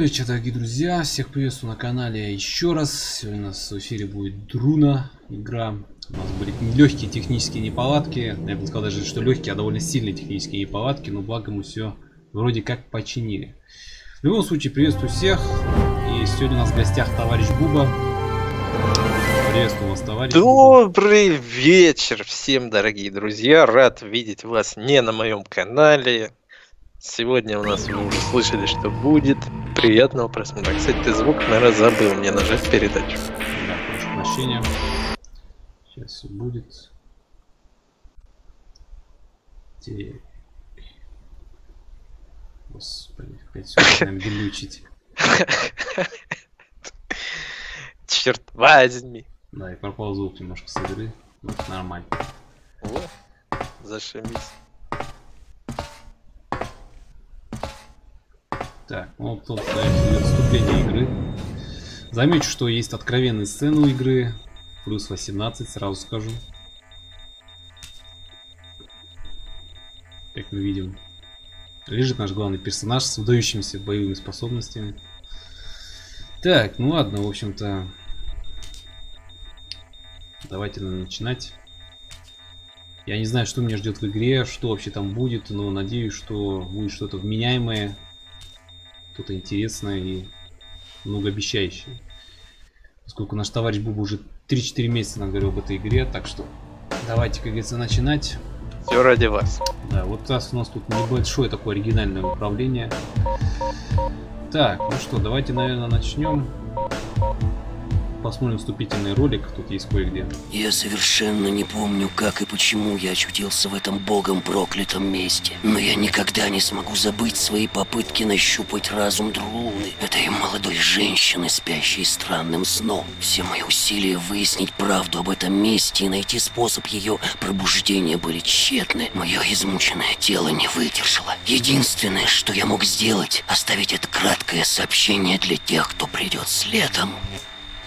Вечера, дорогие друзья! Всех приветствую на канале еще раз. Сегодня у нас в эфире будет Друна игра. У нас были легкие технические неполадки. Я бы сказал даже, что легкие, а довольно сильные технические неполадки, но благо мы все вроде как починили. В любом случае, приветствую всех. И сегодня у нас в гостях товарищ Буба. Приветствую вас, товарищ. Добрый Буба. вечер всем, дорогие друзья. Рад видеть вас не на моем канале, Сегодня у нас вы уже слышали, что будет. Приятного просмотра. Кстати, ты звук, наверное, забыл мне нажать передачу. Да, прошу прощения. Сейчас все будет. Господи, опять все начинаем глючить. Черт возьми. Да, и пропал звук немножко с игры. Нормально. О, зашибись. Так, ну тут э, вступление игры. Замечу, что есть откровенные сцены у игры. Плюс 18, сразу скажу. Как мы видим, лежит наш главный персонаж с выдающимися боевыми способностями. Так, ну ладно, в общем-то, давайте начинать. Я не знаю, что меня ждет в игре, что вообще там будет, но надеюсь, что будет что-то вменяемое, что-то интересное и многообещающее. Поскольку наш товарищ Буба уже 3-4 месяца нам говорил об этой игре, так что давайте, как говорится, начинать. Все ради вас. Да, вот раз у нас тут небольшое такое оригинальное управление. Так, ну что, давайте, наверное, начнем посмотрим вступительный ролик, тут есть кое-где. Я совершенно не помню, как и почему я очутился в этом богом проклятом месте. Но я никогда не смогу забыть свои попытки нащупать разум Друлны, этой молодой женщины, спящей странным сном. Все мои усилия выяснить правду об этом месте и найти способ ее пробуждения были тщетны. Мое измученное тело не выдержало. Единственное, что я мог сделать, оставить это краткое сообщение для тех, кто придет следом.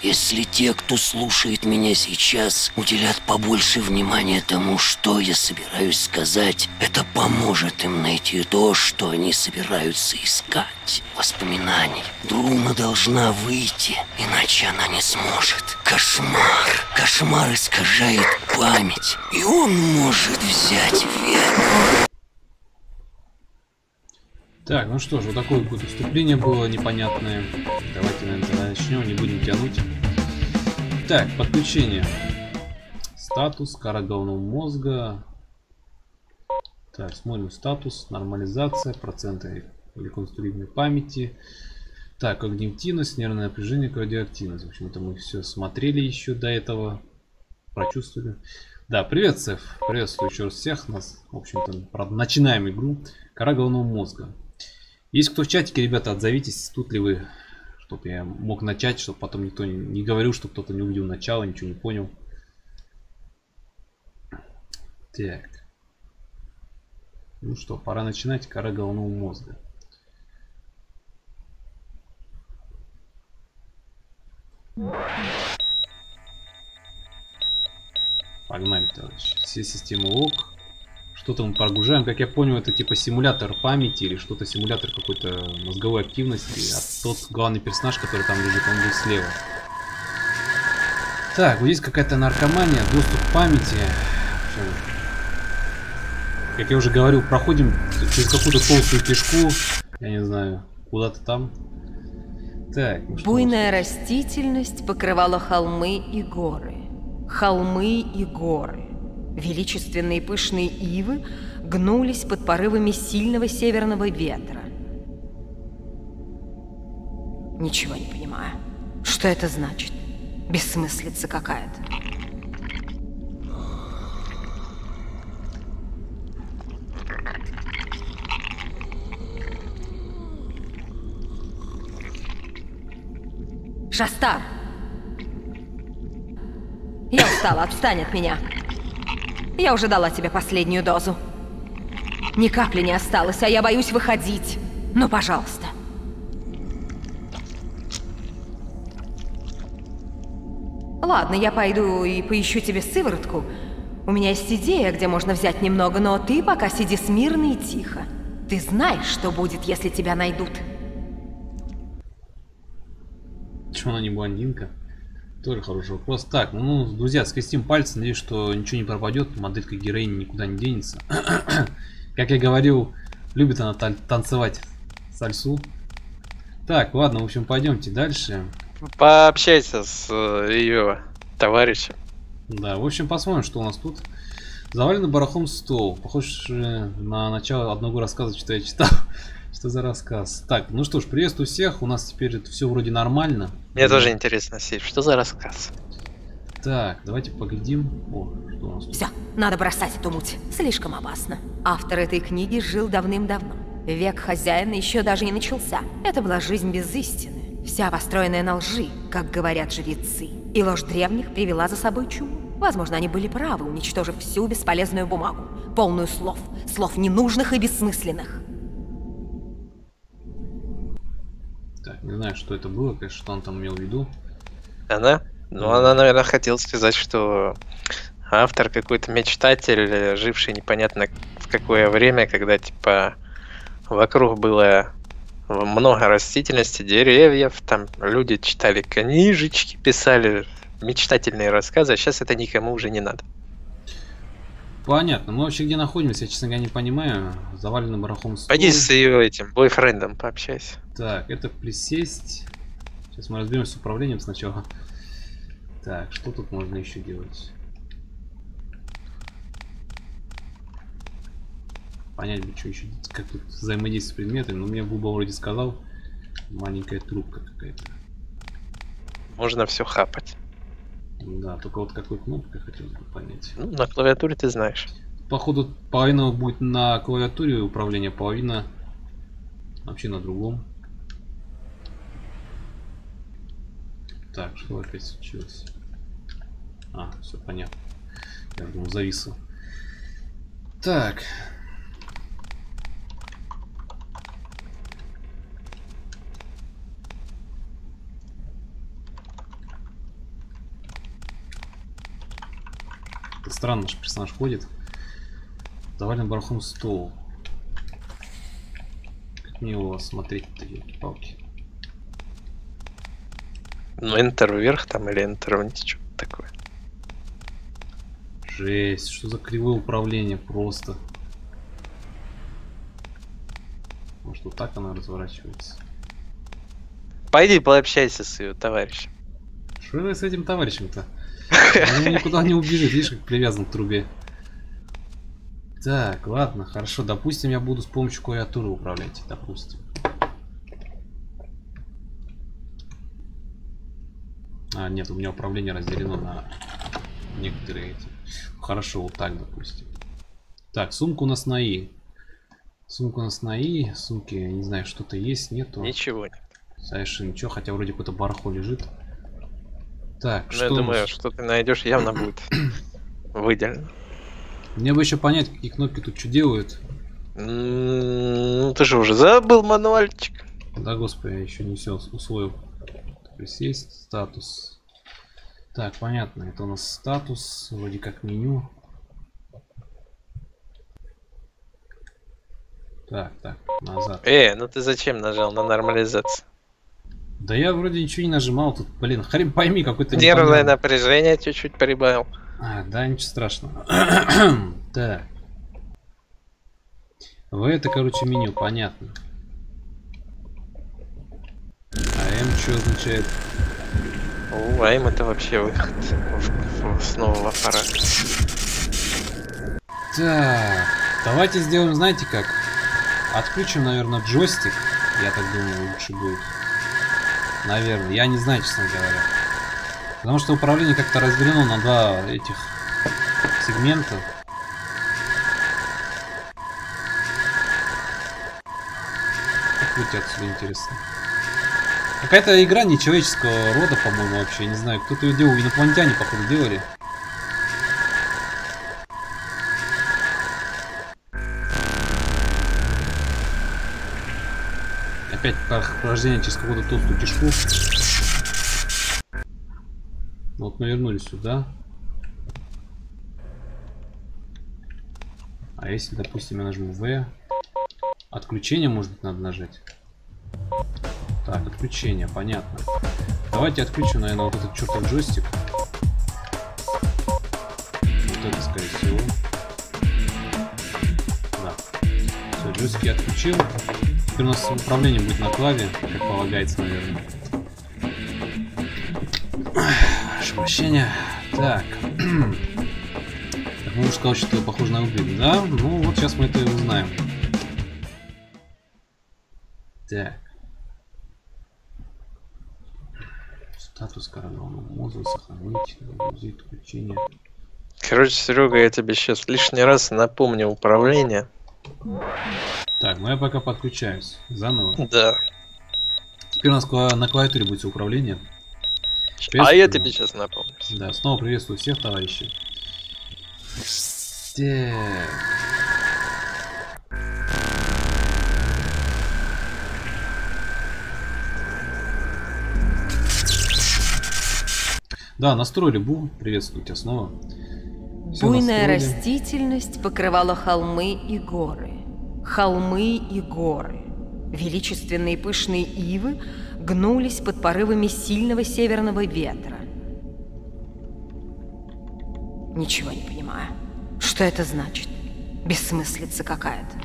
Если те, кто слушает меня сейчас, уделят побольше внимания тому, что я собираюсь сказать, это поможет им найти то, что они собираются искать. Воспоминаний. Друма должна выйти, иначе она не сможет. Кошмар. Кошмар искажает память, и он может взять веру. Так, ну что ж, вот такое вот вступление было непонятное. Давайте, наверное, начнем, не будем тянуть. Так, подключение. Статус, кора головного мозга. Так, смотрим статус, нормализация, проценты реконструируемой памяти. Так, когнитивность, нервное напряжение, радиоактивность. В общем-то, мы все смотрели еще до этого. Прочувствовали. Да, привет, Сеф. Приветствую еще раз всех нас. В общем-то, начинаем игру. Кора головного мозга. Есть кто в чатике, ребята, отзовитесь, тут ли вы, чтобы я мог начать, чтобы потом никто не, говорил, что кто-то не увидел начало, ничего не понял. Так. Ну что, пора начинать. Кора головного мозга. Погнали, товарищи. Все системы ок. Что-то мы прогружаем. Как я понял, это типа симулятор памяти или что-то симулятор какой-то мозговой активности. А тот главный персонаж, который там лежит, он будет слева. Так, вот здесь какая-то наркомания, доступ к памяти. Как я уже говорил, проходим через какую-то толстую кишку. Я не знаю, куда-то там. Так, ну Буйная растительность покрывала холмы и горы. Холмы и горы. Величественные пышные ивы гнулись под порывами сильного северного ветра. Ничего не понимаю. Что это значит? Бессмыслица какая-то. Шастар! Я устала, отстань от меня. Я уже дала тебе последнюю дозу. Ни капли не осталось, а я боюсь выходить. Ну, пожалуйста. Ладно, я пойду и поищу тебе сыворотку. У меня есть идея, где можно взять немного, но ты пока сиди смирно и тихо. Ты знаешь, что будет, если тебя найдут. почему она не блондинка? Тоже хороший вопрос. Так, ну, друзья, скрестим пальцы. Надеюсь, что ничего не пропадет. Моделька героини никуда не денется. как я говорил, любит она танцевать сальсу. Так, ладно, в общем, пойдемте дальше. Пообщайся с э, ее товарищем. Да, в общем, посмотрим, что у нас тут. Заваленный барахом стол. Похож на начало одного рассказа, что я читал. что за рассказ? Так, ну что ж, приветствую всех. У нас теперь это все вроде нормально. Мне тоже интересно, Сив, что за рассказ? Так, давайте поглядим. О, что у нас тут? Все, надо бросать эту муть. Слишком опасно. Автор этой книги жил давным-давно. Век хозяина еще даже не начался. Это была жизнь без истины. Вся построенная на лжи, как говорят жрецы. И ложь древних привела за собой чуму. Возможно, они были правы, уничтожив всю бесполезную бумагу, полную слов, слов ненужных и бессмысленных. Так, не знаю, что это было, конечно, что он там имел в виду. Она? Ну, она, наверное, хотела сказать, что автор какой-то мечтатель, живший непонятно в какое время, когда, типа, Вокруг было много растительности, деревьев, там люди читали книжечки, писали мечтательные рассказы, а сейчас это никому уже не надо. Понятно. Мы вообще где находимся, я, честно говоря, не понимаю. Заваленным барахом стол. Пойди с ее этим бойфрендом пообщайся. Так, это присесть. Сейчас мы разберемся с управлением сначала. Так, что тут можно еще делать? понять бы, что еще, как тут взаимодействие с предметами. Но мне Буба вроде сказал, маленькая трубка какая-то. Можно все хапать. Да, только вот какой кнопкой хотелось бы понять. Ну, на клавиатуре ты знаешь. Походу, половина будет на клавиатуре управления, половина вообще на другом. Так, что опять случилось? А, все понятно. Я думал, зависло. Так, странно наш персонаж ходит. Довольно барахом стол. Как мне его смотреть-то, палки Ну, Enter вверх там или Enter вниз, что такое. Жесть, что за кривое управление просто. Может, вот так она разворачивается. Пойди пообщайся с ее товарищем. Что с этим товарищем-то? Он никуда не убежит, видишь, как привязан к трубе. Так, ладно, хорошо. Допустим, я буду с помощью клавиатуры управлять. Допустим. А, нет, у меня управление разделено на некоторые эти. Хорошо, вот так, допустим. Так, сумка у нас на И. Сумка у нас на И. Сумки, не знаю, что-то есть, нету. Ничего нет. Совершенно ничего, хотя вроде какой-то барахо лежит. Так, ну, что... Я думаю, что ты найдешь, явно будет выделено. Мне бы еще понять, какие кнопки тут что делают. Ну, ты же уже забыл мануальчик. Да, господи, я еще не все усвоил. Присесть, статус. Так, понятно, это у нас статус, вроде как меню. Так, так, назад. Э, ну ты зачем нажал на нормализацию? Да я вроде ничего не нажимал, тут, блин, хрен пойми, какой-то... Нервное напряжение чуть-чуть прибавил. А, да, ничего страшного. так. В это, короче, меню, понятно. А М что означает? О, а М это вообще выход в, в, в, с нового аппарата. Так, давайте сделаем, знаете как? Отключим, наверное, джойстик. Я так думаю, лучше будет. Наверное. Я не знаю, честно говоря. Потому что управление как-то разделено на два этих сегмента. Как выйти отсюда, интересно? Какая-то игра нечеловеческого рода, по-моему, вообще. Не знаю, кто-то ее делал. Инопланетяне, походу, делали. Опять прохождение через какую-то толстую кишку. Вот мы вернулись сюда. А если, допустим, я нажму V, отключение, может быть, надо нажать. Так, отключение, понятно. давайте отключу, наверное, вот этот чертов джойстик. Вот это, скорее всего. Да. Все, джойстик я отключил. Теперь у нас управление будет на клаве, как полагается, наверное. Прошу прощения. Так. так, ну сказал, что это похоже на выглядит, да? Ну вот сейчас мы это и узнаем. Так. Статус коронного мозга сохранить, загрузить включение. Короче, Серега, я тебе сейчас лишний раз напомню управление. Так, ну я пока подключаюсь. Заново. Да. Теперь у нас на клавиатуре будет управление. А я тебе сейчас напомню. Да, снова приветствую всех товарищей. Так. Да, настроили бу. Приветствую тебя снова. Все Буйная настроили. растительность покрывала холмы и горы. Холмы и горы. Величественные пышные ивы гнулись под порывами сильного северного ветра. Ничего не понимаю. Что это значит? Бессмыслица какая-то.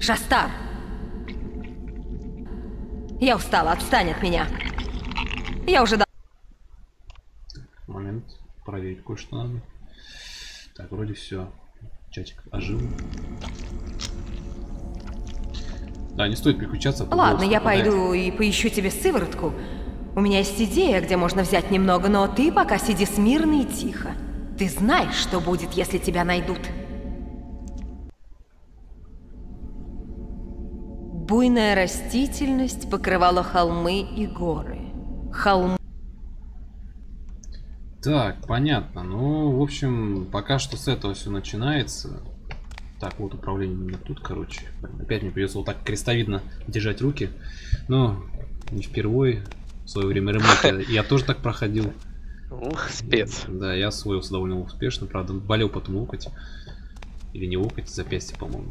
Шастар! Я устала, отстань от меня. Я уже дал. Момент. Проверить кое-что надо. Так, вроде все. Чатик ожил. Да, не стоит переключаться. Ладно, я пойду и поищу тебе сыворотку. У меня есть идея, где можно взять немного, но ты пока сиди смирно и тихо. Ты знаешь, что будет, если тебя найдут. Буйная растительность покрывала холмы и горы. Холмы... Так, понятно. Ну, в общем, пока что с этого все начинается. Так, вот управление у меня тут, короче. Опять мне придется вот так крестовидно держать руки. Но не впервые. В свое время ремейк я тоже так проходил. Ух, спец. Да, я освоился довольно успешно. Правда, болел потом локоть. Или не локоть, запястье, по-моему.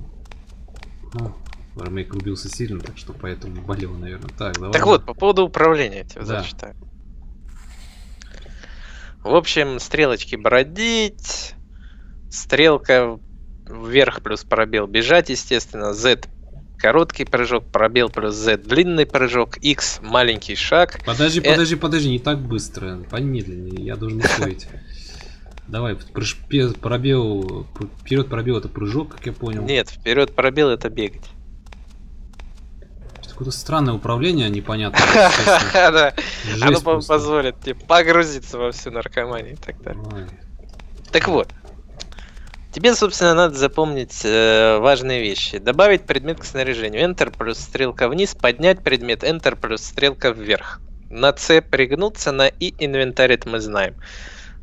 Ремейк рубился сильно, так что поэтому болел, наверное. Так, давай. Так вот, по поводу управления я тебе да. зачитаю. В общем, стрелочки бродить, стрелка вверх плюс пробел бежать, естественно, Z короткий прыжок, пробел плюс Z длинный прыжок, X маленький шаг. Подожди, э... подожди, подожди, не так быстро, помедленнее, я должен ускорить. Давай, пробел, вперед пробел это прыжок, как я понял. Нет, вперед пробел это бегать. Какое-то странное управление, непонятно. Оно позволит тебе погрузиться во всю наркоманию и так далее. Так вот. Тебе, собственно, надо запомнить э, важные вещи. Добавить предмет к снаряжению. Enter плюс стрелка вниз. Поднять предмет. Enter плюс стрелка вверх. На C пригнуться, на I инвентарь это мы знаем.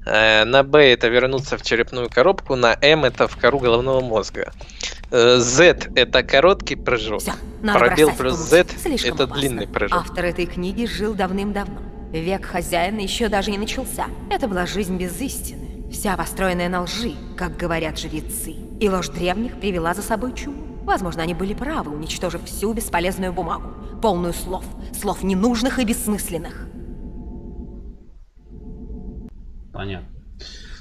Э, на B это вернуться в черепную коробку, на M это в кору головного мозга. Э, Z это короткий прыжок. Все, Пробел плюс Z Слишком это опасно. длинный прыжок. Автор этой книги жил давным-давно. Век хозяина еще даже не начался. Это была жизнь без истины. Вся построенная на лжи, как говорят жрецы. И ложь древних привела за собой чуму. Возможно, они были правы, уничтожив всю бесполезную бумагу, полную слов, слов ненужных и бессмысленных. Понятно.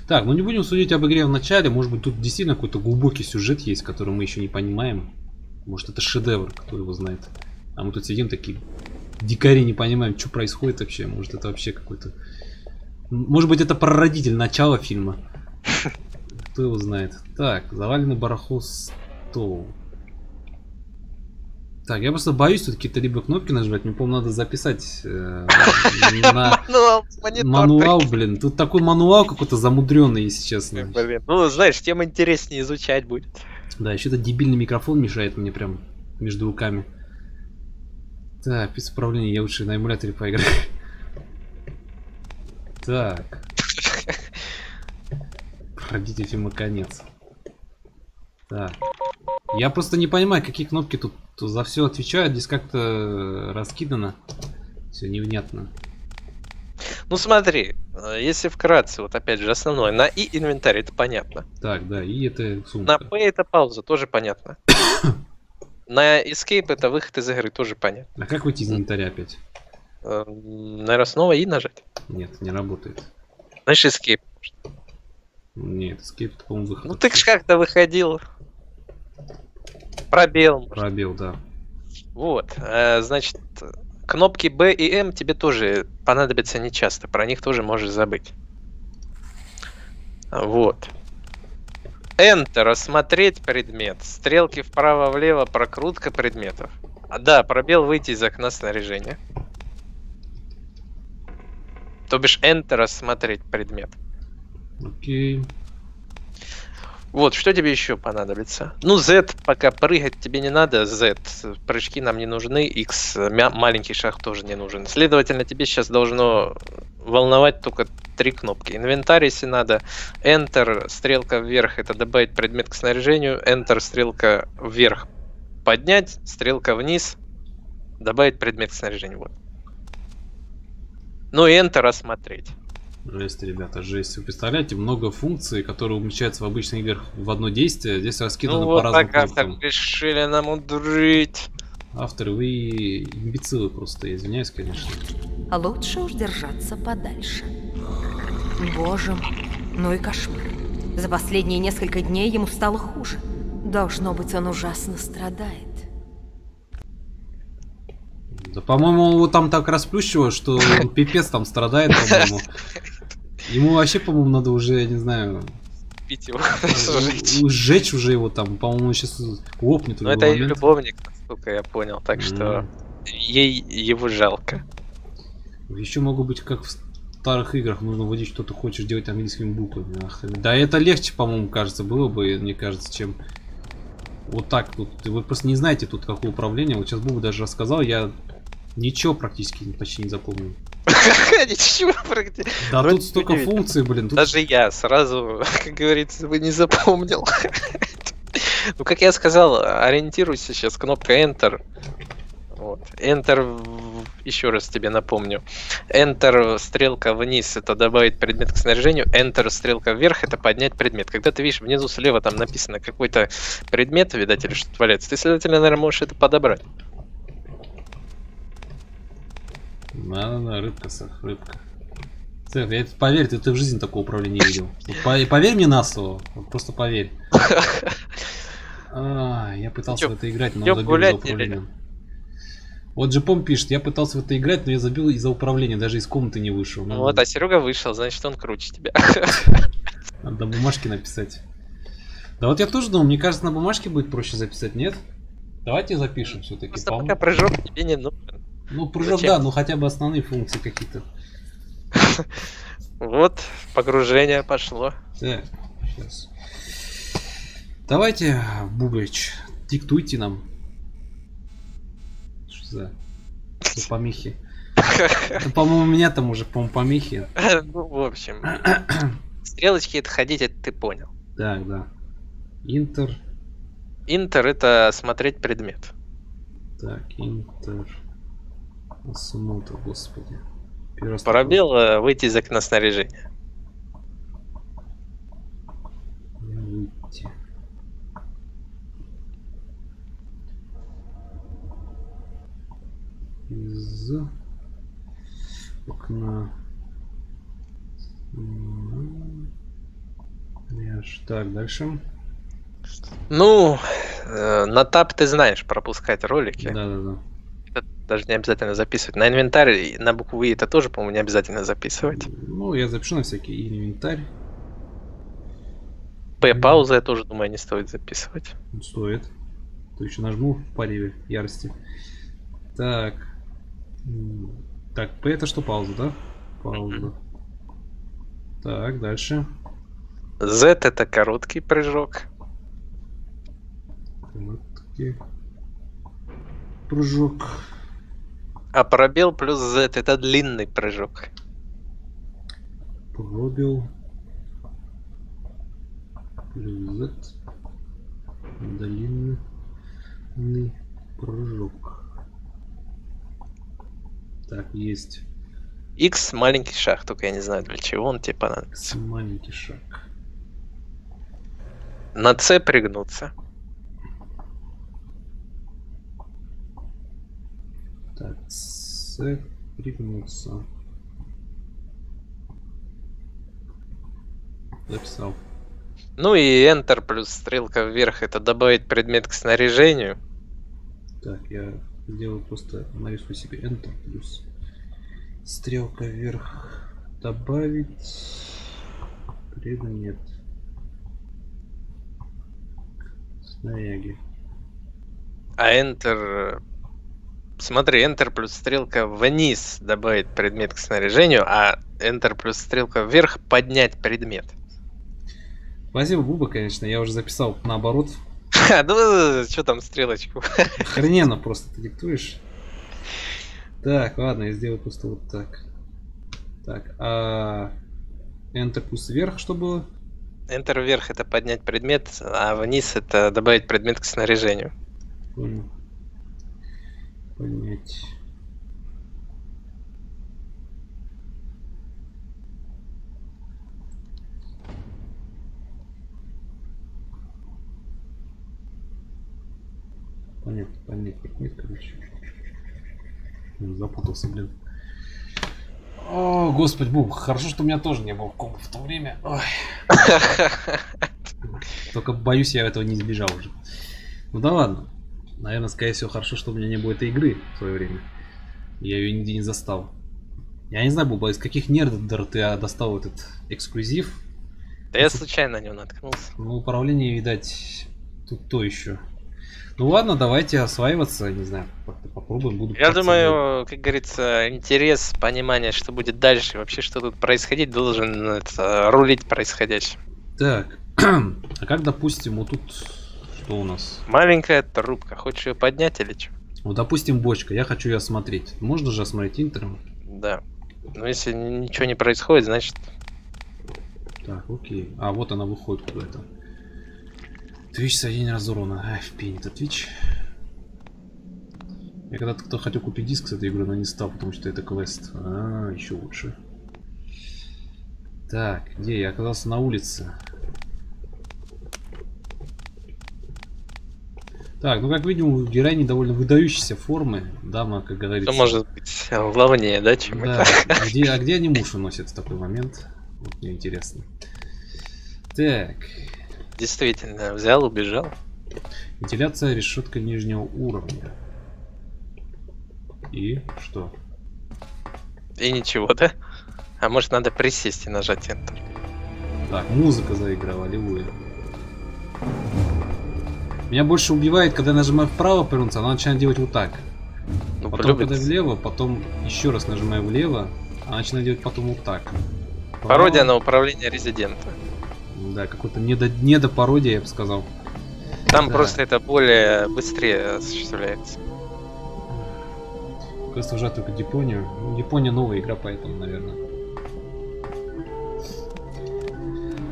Так, ну не будем судить об игре в начале. Может быть, тут действительно какой-то глубокий сюжет есть, который мы еще не понимаем. Может, это шедевр, кто его знает. А мы тут сидим такие дикари, не понимаем, что происходит вообще. Может, это вообще какой-то... Может быть, это прародитель начала фильма. Кто его знает. Так, заваленный барахол стол. Так, я просто боюсь тут какие-то либо кнопки нажимать, мне, по-моему, надо записать э, на мануал, блин. Тут такой мануал какой-то замудренный, если честно. Блин, ну знаешь, тем интереснее изучать будет. Да, еще этот дебильный микрофон мешает мне прям между руками. Так, без управления, я лучше на эмуляторе поиграю. Так. Родите фильма конец. Так. Я просто не понимаю, какие кнопки тут за все отвечают. Здесь как-то раскидано. Все невнятно. Ну смотри, э, если вкратце, вот опять же основное, на И инвентарь это понятно. Так, да, И это сумка. На П это пауза, тоже понятно. на Escape это выход из игры, тоже понятно. А как выйти из инвентаря опять? Э, Наверное, снова И нажать. Нет, не работает. Значит, Escape. Нет, Escape по-моему, выход. Ну ты ж как-то выходил. Пробел. может. Пробел, да. Вот, э, значит, кнопки B и M тебе тоже понадобятся нечасто, про них тоже можешь забыть. Вот. Enter, рассмотреть предмет. Стрелки вправо-влево, прокрутка предметов. А, да, пробел выйти из окна снаряжения. То бишь Enter, рассмотреть предмет. Окей. Вот, что тебе еще понадобится? Ну, Z, пока прыгать тебе не надо, Z, прыжки нам не нужны, X, маленький шаг тоже не нужен. Следовательно, тебе сейчас должно волновать только три кнопки. Инвентарь, если надо, Enter, стрелка вверх, это добавить предмет к снаряжению, Enter, стрелка вверх, поднять, стрелка вниз, добавить предмет к снаряжению. Вот. Ну и Enter рассмотреть. Жесть, ребята, жесть. Вы представляете, много функций, которые умещаются в обычных играх в одно действие, здесь раскидано Ну по вот разным так автор решили нам удрить. Авторы, вы имбецилы просто, я извиняюсь, конечно. А лучше уж держаться подальше. Боже мой, ну и кошмар. За последние несколько дней ему стало хуже. Должно быть, он ужасно страдает. Да, по-моему, его там так расплющило, что он пипец там страдает, по-моему. Ему вообще, по-моему, надо уже, я не знаю, Пить его. сжечь. сжечь уже его там. По-моему, он сейчас лопнет Ну это момент. любовник, насколько я понял, так что ей его жалко. Еще могу быть как в старых играх, нужно вводить, что ты хочешь делать английскими буквами. Ах, Да, это легче, по-моему, кажется, было бы, мне кажется, чем вот так тут. Вы просто не знаете тут какое управление. Вот сейчас Буба даже рассказал, я ничего практически почти не запомнил. Ничего практически. Да тут столько функций, блин. Даже я сразу, как говорится, бы не запомнил. Ну, как я сказал, ориентируйся сейчас, кнопка Enter. Вот. Enter, еще раз тебе напомню. Enter, стрелка вниз, это добавить предмет к снаряжению. Enter, стрелка вверх, это поднять предмет. Когда ты видишь внизу слева там написано какой-то предмет, видать, или что-то валяется, ты, следовательно, наверное, можешь это подобрать. Да-да-да, рыбка, Сах, рыбка. Сэх, я, поверь, ты, ты в жизни такого управления не видел. Вот по- поверь мне на слово, вот просто поверь. А, я пытался в это играть, но гулять из-за управления. Вот Джипом пишет, я пытался в это играть, но я забил из-за управления, даже из комнаты не вышел. Ну, Вот, а Серега вышел, значит, он круче тебя. Надо на бумажке написать. Да вот я тоже думал, мне кажется, на бумажке будет проще записать, нет? Давайте запишем все-таки. Просто пока прыжок тебе не нужен. Ну, прыжок, Зачем? да, ну хотя бы основные функции какие-то. Вот, погружение пошло. Так, сейчас. Давайте, Бубыч, диктуйте нам. Что за, помехи? По-моему, у меня там уже, по-моему, помехи. Ну, в общем. Стрелочки это ходить, это ты понял. Так, да. Интер. Интер это смотреть предмет. Так, интер. Осмотр, господи. Раз Пробел э, выйти из окна снаряжения. Выйти. Из окна. Ряж. Так, дальше. Ну, э, на тап ты знаешь пропускать ролики. Да, да, да. Это даже не обязательно записывать. На инвентарь на букву И это тоже, по-моему, не обязательно записывать. Ну, я запишу на всякий инвентарь. П пауза я тоже думаю не стоит записывать. Ну, Стоит. То еще нажму в порыве ярости. Так. Так, П это что, пауза, да? Пауза. Так, дальше. Z это короткий прыжок. Короткий Прыжок. А пробел плюс Z это длинный прыжок. Пробил. Плюс Z. Длинный прыжок. Так, есть. X маленький шаг, только я не знаю для чего он тебе понадобится. Маленький шаг. На C пригнуться. Так, С пригнуться. Записал. Ну и Enter плюс стрелка вверх это добавить предмет к снаряжению. Так, я сделаю просто нарисую себе Enter плюс стрелка вверх добавить предмет снаряги. А Enter... Смотри, Enter плюс стрелка вниз добавить предмет к снаряжению, а Enter плюс стрелка вверх поднять предмет. Спасибо, Буба, конечно, я уже записал наоборот. Ну, что там стрелочку? Охрененно просто ты диктуешь. Так, ладно, я сделаю просто вот так. Так, а Enter плюс вверх что было? Enter вверх это поднять предмет, а вниз это добавить предмет к снаряжению. Понял. Поднять. Понятно, понять предмет, короче. Запутался, блин. О, господи, Буб, хорошо, что у меня тоже не было комп в то время. Ой. Только боюсь, я этого не избежал уже. Ну да ладно. Наверное, скорее всего, хорошо, что у меня не было этой игры в свое время. Я ее нигде не застал. Я не знаю, Буба, из каких нердов ты достал этот эксклюзив? Да я случайно на него наткнулся. Ну, управление, видать, тут то еще. Ну ладно, давайте осваиваться, не знаю, попробуем. Буду Я думаю, как говорится, интерес, понимание, что будет дальше, вообще что тут происходить, должен это, рулить происходящим. Так, а как, допустим, вот тут что у нас? Маленькая трубка, хочешь ее поднять или что? Вот, допустим, бочка, я хочу ее осмотреть. Можно же осмотреть интернет? Да. Но если ничего не происходит, значит... Так, окей. А, вот она выходит куда-то. Твич соединение разорвано. Ай, в пень это Твич. Я когда-то кто хотел купить диск с этой игры, но не стал, потому что это квест. А, еще лучше. Так, где я оказался на улице? Так, ну как видим, у героини довольно выдающиеся формы. Дама, как говорится. Что может быть главнее, да, чем да. это? Где, а где они муж носят в такой момент? Вот мне интересно. Так, Действительно, взял, убежал. Вентиляция решетка нижнего уровня. И что? И ничего, да? А может надо присесть и нажать Enter? Так, музыка заиграла, аллилуйя. Меня больше убивает, когда я нажимаю вправо повернуться, она начинает делать вот так. Ну, потом, полюбит. когда влево, потом еще раз нажимаю влево, она начинает делать потом вот так. Пародия на управление резидента. Да, какой-то недо, недопародия, я бы сказал. Там да. просто это более быстрее осуществляется. Квест уже только Японию. Ну, Япония новая игра, поэтому, наверное.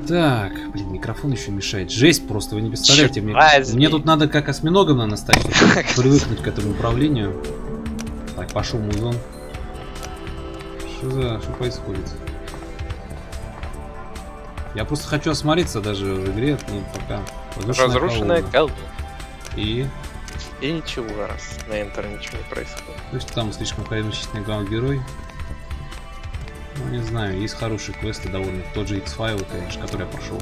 Так, блин, микрофон еще мешает. Жесть просто, вы не представляете. Мне, мне тут надо как осьминогом, наверное, стать, чтобы привыкнуть к этому управлению. Так, пошел музон. Что за... Что происходит? Я просто хочу осмотреться даже в игре, ну пока. Разрушенная колония. И? И ничего, раз на Enter ничего не происходит. То есть там слишком количественный главный герой. Ну, не знаю, есть хорошие квесты довольно. Тот же X-файл, конечно, который я прошел.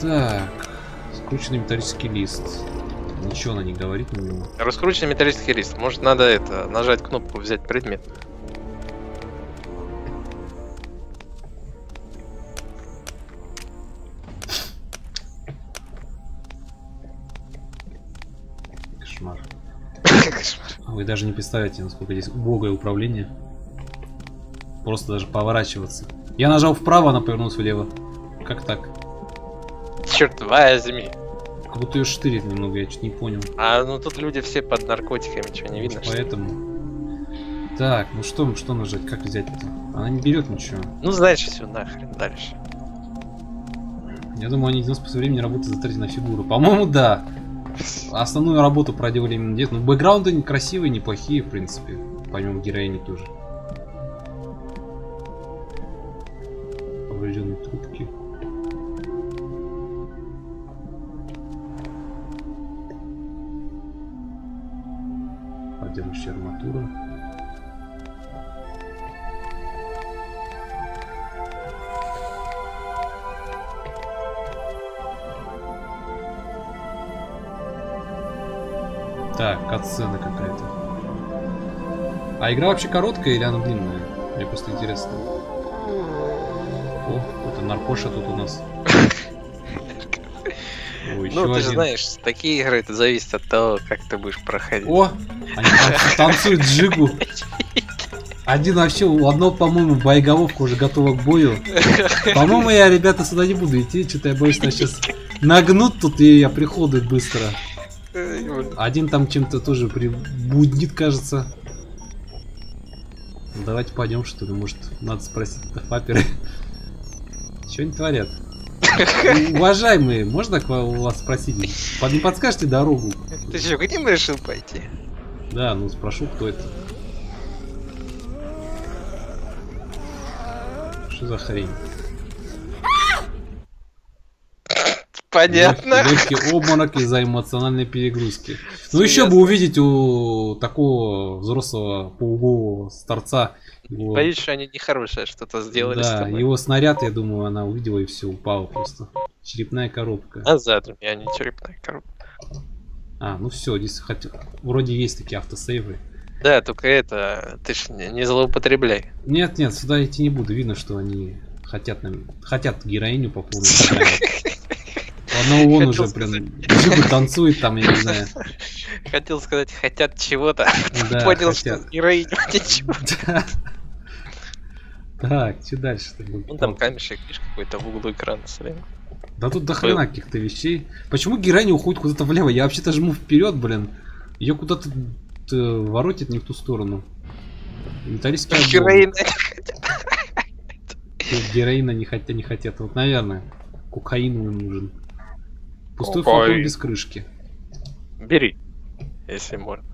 Так, скрученный металлический лист. Ничего она не говорит на него. Раскрученный металлический лист. Может надо это, нажать кнопку взять предмет. Вы даже не представляете, насколько здесь убогое управление. Просто даже поворачиваться. Я нажал вправо, она повернулась влево. Как так? Черт возьми. Как будто ее штырит немного, я чуть не понял. А, ну тут люди все под наркотиками, что не видно? Поэтому. Что так, ну что, что нажать, как взять это? Она не берет ничего. Ну знаешь, все нахрен, дальше. Я думаю, они 90% времени работают затратить на фигуру. По-моему, да. Основную работу проделали именно дед. Ну, бэкграунды красивые, неплохие, в принципе. Помимо героини тоже. Поврежденные трубки. Поддерживающая арматура. Так, катсцена какая-то. А игра вообще короткая или она длинная? Мне просто интересно. О, это наркоша тут у нас. Ну, ты один. же знаешь, такие игры это зависит от того, как ты будешь проходить. О, они танцуют джигу. Один вообще, у одного, по-моему, боеголовка уже готова к бою. По-моему, я, ребята, сюда не буду идти. Что-то я боюсь, что сейчас нагнут тут, и я приходу быстро. Один там чем-то тоже прибуднит, кажется. Давайте пойдем, что ли. Может, надо спросить фаперы. Что они творят? Уважаемые, можно у вас спросить? Не подскажете дорогу? Ты что, к ним решил пойти? Да, ну спрошу, кто это. Что за хрень? Понятно. Легкий обморок из-за эмоциональной перегрузки. Ну еще бы увидеть у такого взрослого полуголого старца. Его... Боюсь, что они нехорошее что-то сделали Да, его снаряд, я думаю, она увидела и все, упала просто. Черепная коробка. Назад у меня не черепная коробка. А, ну все, здесь хотя... вроде есть такие автосейвы. Да, только это, ты ж не злоупотребляй. Нет, нет, сюда идти не буду. Видно, что они хотят, хотят героиню пополнить. Оно вон уже, блин, джигу танцует там, я не знаю. Хотел сказать, хотят чего-то. Понял, что героиня ничего. Так, что дальше-то будет? Ну там камешек, видишь, какой-то в углу экрана слева. Да тут до хрена каких-то вещей. Почему героиня уходит куда-то влево? Я вообще-то жму вперед, блин. Ее куда-то воротит не в ту сторону. Металлический Героина не хотят. Героина не хотят, не хотят. Вот, наверное, кокаин им нужен. Пустой Ой. флакон без крышки. Бери, если можно.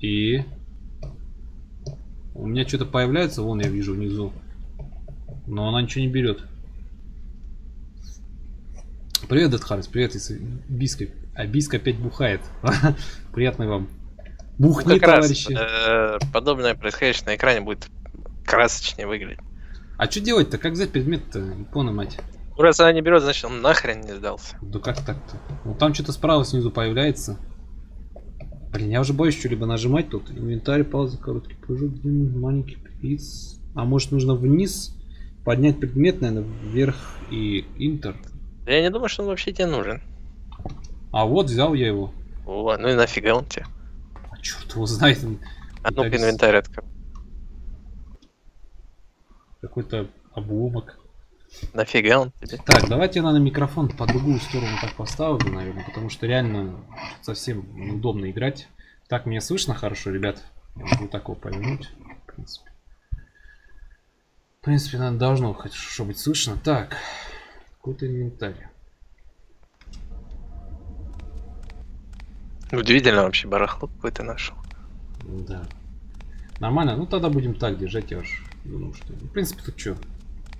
И... У меня что-то появляется, вон я вижу внизу. Но она ничего не берет. Привет, Дедхарс, привет, если Биска. А Биска опять бухает. Приятно вам. Бухни, ну, товарищи. Раз, э, подобное происходящее на экране будет красочнее выглядеть. А что делать-то? Как взять предмет-то? Япона, мать. Ну, раз она не берет, значит он нахрен не сдался. Да как так-то? Ну там что-то справа снизу появляется. Блин, я уже боюсь что-либо нажимать тут. Инвентарь, пауза, короткий прыжок, маленький приз. А может нужно вниз поднять предмет, наверное, вверх и интер. Да я не думаю, что он вообще тебе нужен. А вот взял я его. О, ну и нафига он тебе? А черт его знает. А ну-ка инвентарь открой. Какой-то обломок. Нафига он тебе? Так, давайте я на микрофон по другую сторону так поставлю, наверное, потому что реально совсем неудобно играть. Так, меня слышно хорошо, ребят? Я могу так его повернуть, в принципе. В принципе, надо должно хорошо быть слышно. Так, какой-то инвентарь. Удивительно вообще барахло какой-то нашел. Да. Нормально, ну тогда будем так держать, я уж думаю, что... В принципе, тут что,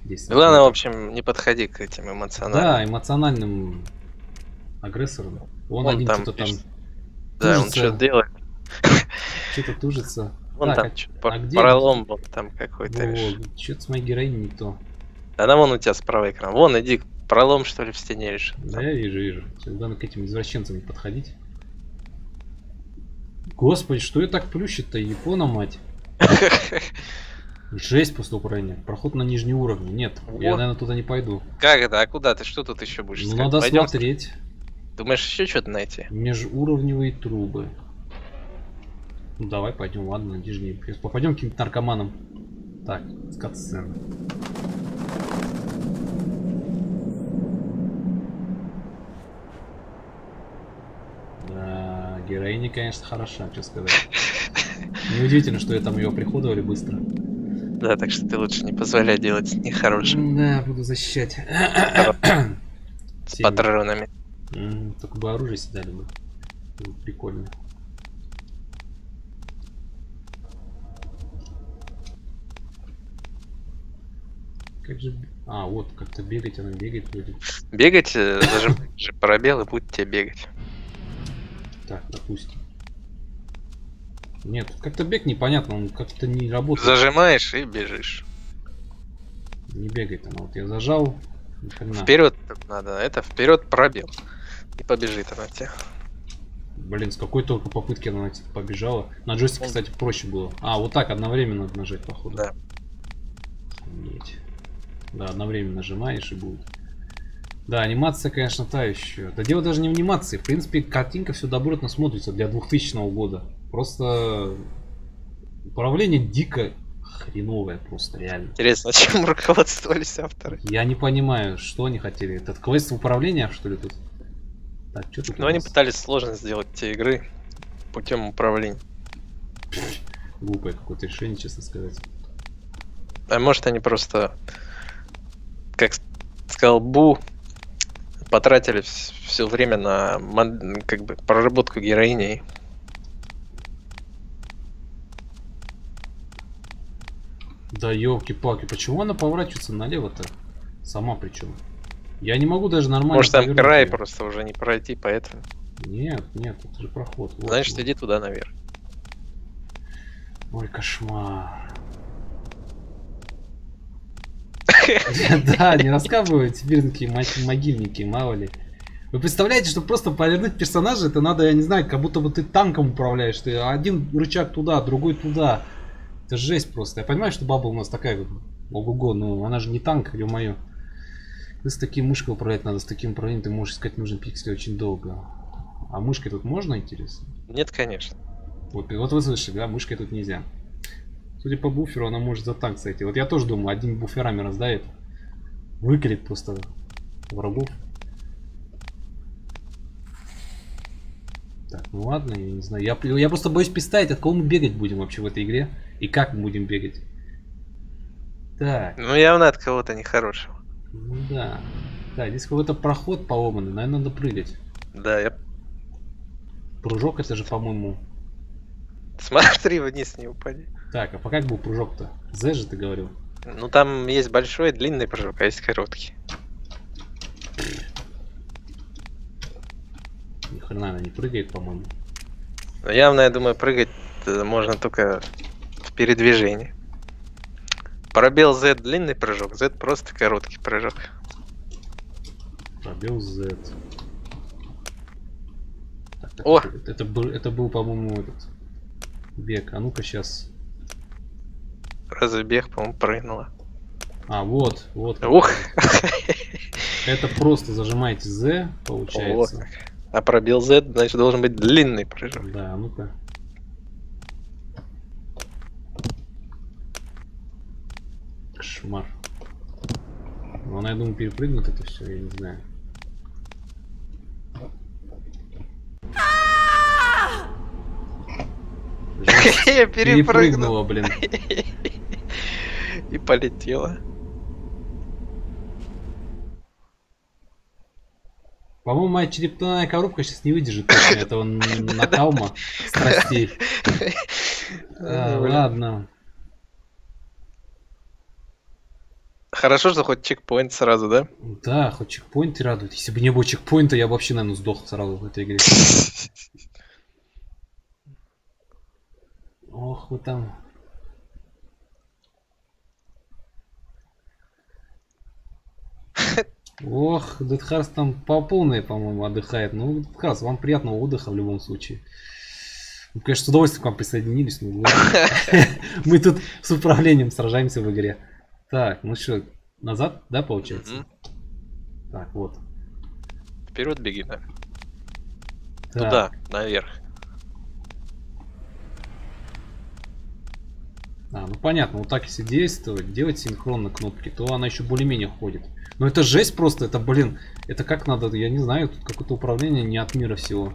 Здесь Главное, в общем, не подходи к этим эмоциональным. Да, эмоциональным агрессорам. Он, он один что-то там. Да, он что делает. Что-то тужится. Вон так, там а, а где пролом был там какой-то. Что-то с моей героиней не то. Она вон у тебя справа экран. Вон, иди, пролом что ли в стене решил. Да, я вижу, вижу. Главное к этим извращенцам не подходить. Господи, что я так плющит-то, Япона, мать? Жесть после упорения. Проход на нижний уровень. Нет, вот. я, наверное, туда не пойду. Как это? А куда ты? Что тут еще будешь Ну, надо Пойдем смотреть. Думаешь, еще что-то найти? Межуровневые трубы. Ну, давай пойдем, ладно, на нижний. Попадем к каким-то наркоманам. Так, скат-сцена. Да, героиня, конечно, хороша, что сказать. Неудивительно, что я там ее приходовали быстро. Да, так что ты лучше не позволяй делать нехорошим. Да, буду защищать. С патронами. Только бы оружие седали бы. Прикольно. Как же... А, вот, как-то бегать, она бегает будет. Бегать, э, зажимать же пробел и будет тебе бегать. Так, допустим. Нет, как-то бег непонятно, он как-то не работает. Зажимаешь и бежишь. Не бегает она. Вот я зажал. Вперед надо, это вперед пробел. И побежит она тебе. Блин, с какой только попытки она побежала. На джойстике, кстати, проще было. А, вот так одновременно надо нажать, походу. Да. Да, одновременно нажимаешь и будет. Да, анимация, конечно, та еще. Да дело даже не в анимации. В принципе, картинка все добротно смотрится для 2000 года. Просто управление дико хреновое просто, реально. Интересно, чем руководствовались авторы? Я не понимаю, что они хотели. Этот квест управления, что ли, тут? Так, что тут Ну, они пытались сложно сделать те игры путем управления. Глупое какое-то решение, честно сказать. А может они просто, как сказал Бу, потратили все время на как бы проработку героини. Да елки-палки, почему она поворачивается налево-то? Сама причем. Я не могу даже нормально. Может там край ее. просто уже не пройти, поэтому. Нет, нет, это же проход. Вот Значит, вот. иди туда наверх. Ой, кошмар. Да, не рассказывают теперь такие могильники, мало ли. Вы представляете, что просто повернуть персонажа, это надо, я не знаю, как будто бы ты танком управляешь. Ты один рычаг туда, другой туда. Это жесть просто. Я понимаю, что баба у нас такая ого-го, но она же не танк, ё-моё. С таким мышкой управлять надо, с таким управлением ты можешь искать нужный пиксель очень долго. А мышкой тут можно, интересно? Нет, конечно. Вот, вот вы слышали, да, мышкой тут нельзя. Судя по буферу, она может за танк сойти. Вот я тоже думаю, один буферами раздает. Выколет просто врагов. Так, ну ладно, я не знаю. Я, я просто боюсь представить, от кого мы бегать будем вообще в этой игре. И как мы будем бегать. Так. Ну явно от кого-то нехорошего. Ну да. Да, здесь какой-то проход поломанный, наверное, надо прыгать. Да, я... Прыжок это же, по-моему... Смотри, вниз не упади. Так, а по как был прыжок-то? Z же ты говорил? Ну там есть большой длинный прыжок, а есть короткий. Ни хрена она не прыгает, по-моему. Ну, явно, я думаю, прыгать можно только в передвижении. Пробел Z длинный прыжок, Z просто короткий прыжок. Пробел Z. Так, О! Это, это, был, это был по-моему, этот бег. А ну-ка сейчас. Разве бег, по-моему, прыгнула. А, вот, вот. Ух! Это просто зажимаете Z, получается. О, а пробел Z, значит, должен быть длинный прыжок. Да, ну-ка. Кошмар. Ну, она, я думаю, перепрыгнет это все, я не знаю. Перепрыгнула, блин. И полетела. По-моему, моя черепная коробка сейчас не выдержит этого накалма страстей. Ладно. Хорошо, что хоть чекпоинт сразу, да? Да, хоть чекпоинты радуют. Если бы не было чекпоинта, я бы вообще, наверное, сдох сразу в этой игре. Ох, вы там. Ох, Дедхарс там по полной, по-моему, отдыхает. Ну, Дедхарс, вам приятного отдыха в любом случае. Мы, конечно, с удовольствием к вам присоединились, но мы тут с управлением сражаемся в игре. Так, ну что, назад, да, получается? Так, вот. Вперед беги, да. Туда, наверх. А, ну понятно, вот так если действовать, делать синхронно кнопки, то она еще более-менее ходит. Но это жесть просто, это, блин, это как надо, я не знаю, тут какое-то управление не от мира всего.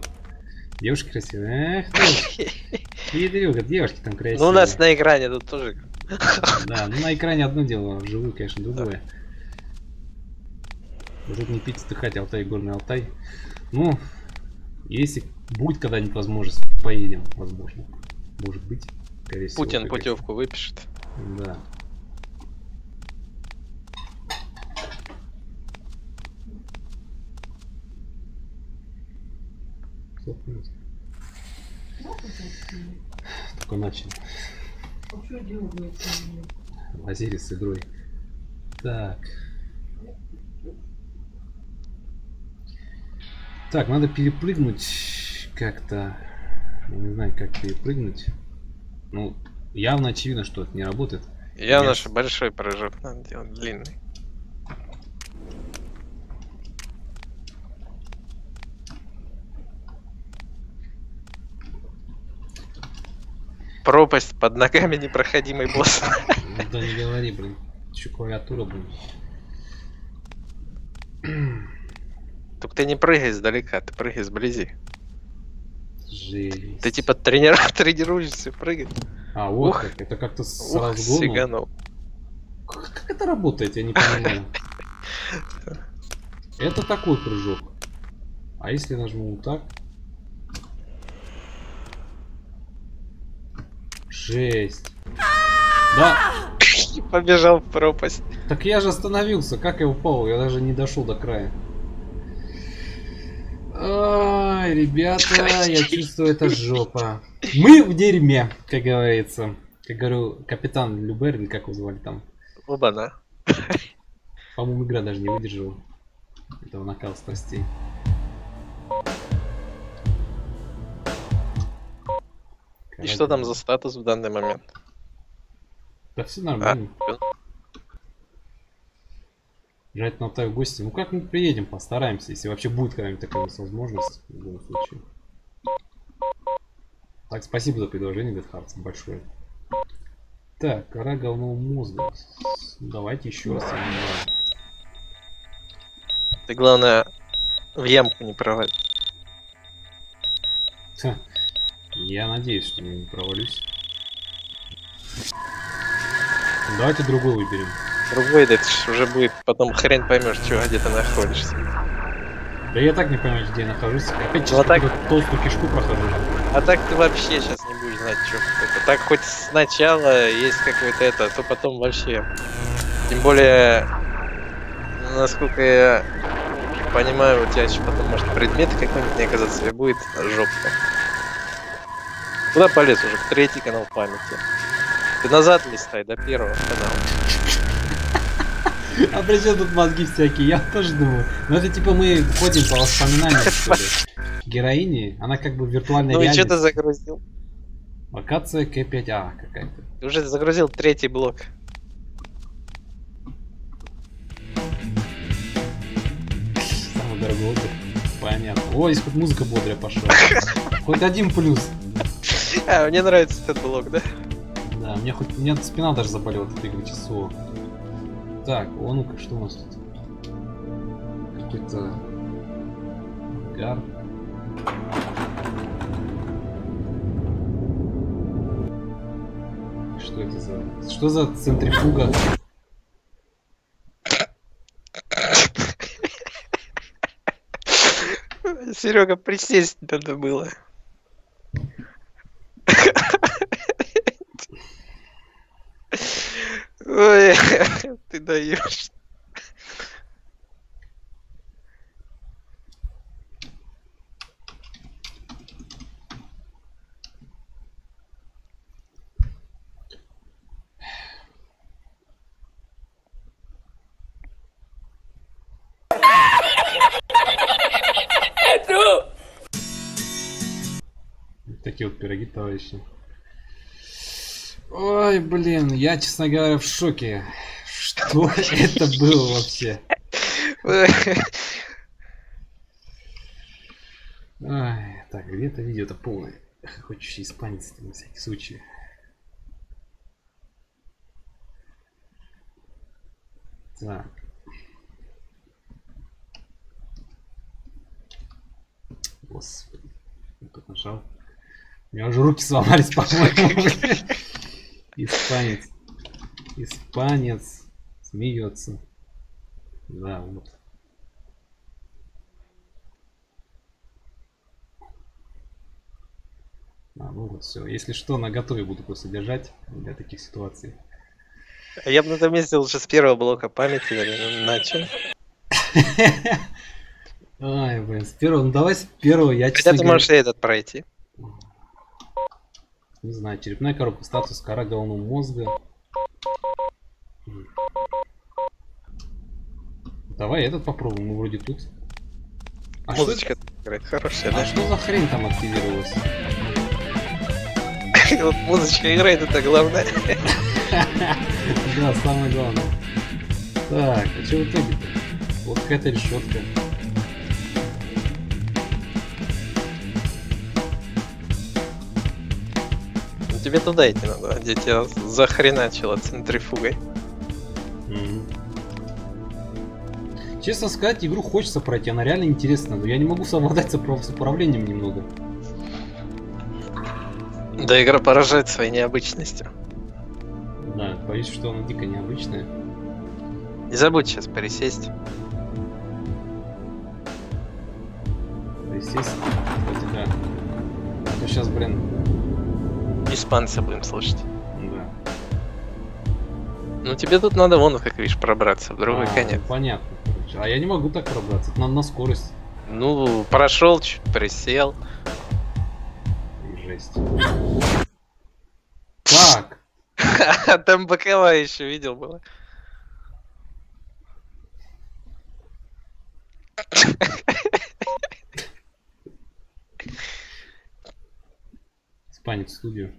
Девушки красивые. Эх ты. Ядрюга, девушки там красивые. Ну у нас на экране тут тоже Да, ну на экране одно дело, вживую, конечно, другое. Тут не пить, стыхать Алтай, горный Алтай. Ну, если будет когда-нибудь возможность, поедем, возможно. Может быть. Всего, Путин путевку выпишет. Да. Только начали. Лазили с игрой. Так. Так, надо перепрыгнуть как-то. Не знаю, как перепрыгнуть. Ну, явно очевидно, что это не работает. Явно, Нет. что большой прыжок надо делать, длинный. Пропасть под ногами непроходимый босс. Да не говори, блин. Еще клавиатура, блин. Только ты не прыгай издалека, ты прыгай сблизи. Жесть. Ты типа тренер, тренируешься прыгать. А, вот ух, как. Это как-то с ух, разгону. Как, как это работает, я не понимаю. Это такой прыжок. А если нажму вот так? Жесть. Да. Побежал в пропасть. Так я же остановился, как я упал? Я даже не дошел до края. Ай, ребята, я чувствую, это жопа. Мы в дерьме, как говорится. Как говорю, капитан Любер, или как его звали там? Оба-на. По-моему, игра даже не выдержала этого накала страстей. И что там за статус в данный момент? Да все нормально. А, Жать на Алтай в гости. Ну как мы приедем, постараемся, если вообще будет когда-нибудь такая возможность, в любом случае. Так, спасибо за предложение, Бетхардс, большое. Так, кора головного мозга. Давайте еще раз. Ты главное в ямку не провалить. Я надеюсь, что я не провалюсь. Давайте другой выберем. Другой, это уже будет, потом хрень поймешь, что, где ты находишься. Да я так не понимаю, где я нахожусь. Опять ну, а так... толстую кишку прохожу. А так ты вообще сейчас не будешь знать, что это. Так хоть сначала есть какой-то это, то потом вообще. Тем более, насколько я понимаю, у тебя еще потом может предметы какой-нибудь не оказаться, и будет жопка. Куда полез уже? В третий канал памяти. Ты назад листай до первого канала. А при чем тут мозги всякие? Я тоже думаю. Ну это типа мы ходим по воспоминаниям, что ли. Героини, она как бы виртуальная Ну и что ты загрузил? Локация К5А какая-то. Ты уже загрузил третий блок. Самый дорогой отдых. Понятно. О, здесь хоть музыка бодрая пошла. Хоть один плюс. А, мне нравится этот блок, да? Да, мне хоть... У меня спина даже заболела от этой игры часов. Так, о ну-ка, что у нас тут? Какой-то... Гар. Что это за... Что за центрифуга? Серега, присесть надо было. Ой, ты даешь. Такие вот пироги, товарищи. Ой, блин, я, честно говоря, в шоке. Что это было вообще? Ай, так, где это видео-то полное? Хочешь испанец на всякий случай. Так. Господи. Я тут нажал. У меня уже руки сломались, по-моему. Испанец. Испанец смеется. Да, вот. А, ну вот все. Если что, на готове буду просто держать для таких ситуаций. Я бы на этом месте лучше с первого блока памяти наверное, начал. Ай, блин, с первого, ну давай с первого, я честно Хотя ты можешь этот пройти. Не знаю, черепная коробка, статус, кора головного мозга. Давай этот попробуем, мы вроде тут. А Музычка играет хорошая, а да? что за хрень там активировалась? Вот музычка играет, это главное. Да, самое главное. Так, а что в итоге-то? Вот какая-то решетка. Тебе туда идти надо, где тебя захреначило центрифугой. Честно сказать, игру хочется пройти, она реально интересная, но я не могу совладать с управлением немного. Да, игра поражает своей необычностью. Да, боюсь, что она дико необычная. Не забудь сейчас пересесть. Пересесть? Кстати, да. А то сейчас, блин... Испанца будем слушать. Да. Ну тебе тут надо вон, как видишь, пробраться в другой а, конец. Понятно. А я не могу так пробраться, это надо на скорость. Ну, прошел, чуть присел. Жесть. Так. Там боковая еще видел было. Спанит студию.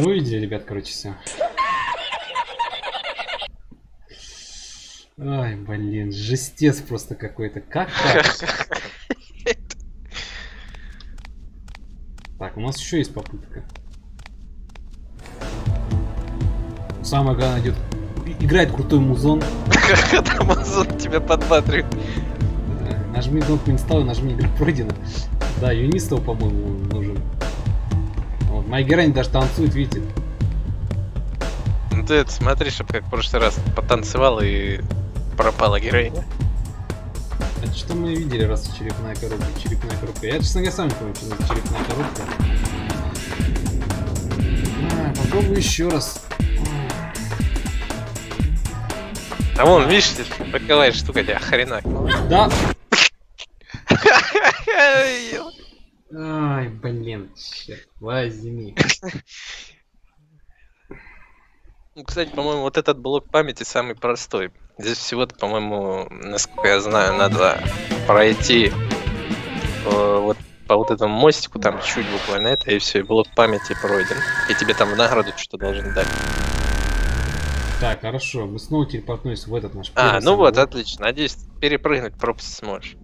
Вы увидели, ребят, короче, все. Ай, блин, жестец просто какой-то. Как так? Так, у нас еще есть попытка. Самое главное идет. Играет крутой музон. Когда музон тебя подбатривает. Нажми кнопку инсталла, нажми игра пройдена. Да, юнистов, по-моему, нужен. Вот, моя героиня даже танцует, видите? Ну ты это смотри, чтобы как в прошлый раз потанцевал и пропала героиня. А что мы видели, раз черепная коробка, черепная коробка? Я, честно говоря, сам не помню, что это черепная коробка. А, попробую еще раз. А вон, видишь, боковая штука тебя хренак. Да. Ай, блин, черт возьми. Ну, кстати, по-моему, вот этот блок памяти самый простой. Здесь всего-то, по-моему, насколько я знаю, надо пройти э, вот по вот этому мостику, там чуть буквально это, и все, и блок памяти пройден. И тебе там в награду что должен дать. Так, хорошо, мы снова телепортнулись в этот наш А, ну вот, отлично. Надеюсь, перепрыгнуть пропасть сможешь.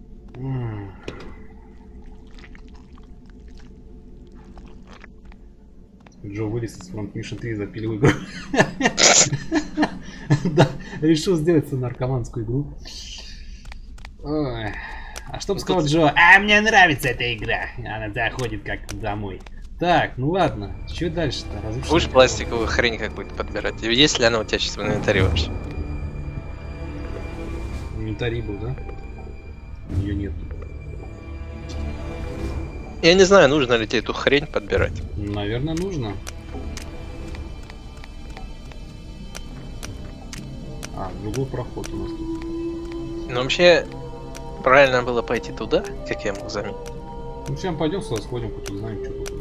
Джо вылез из Front Mission 3 и запилил игру. Да, решил сделать свою наркоманскую игру. А что бы сказал Джо? А мне нравится эта игра. Она заходит как домой. Так, ну ладно. Что дальше-то? Будешь пластиковую хрень какую-то подбирать? Есть ли она у тебя сейчас в инвентаре вообще? Инвентарь был, да? Ее нет. Я не знаю, нужно ли тебе эту хрень подбирать. Наверное, нужно. А, другой проход у нас тут. Ну, вообще, правильно было пойти туда, как я мог заметить. Ну, сейчас пойдем сюда, сходим, хоть узнаем, что тут.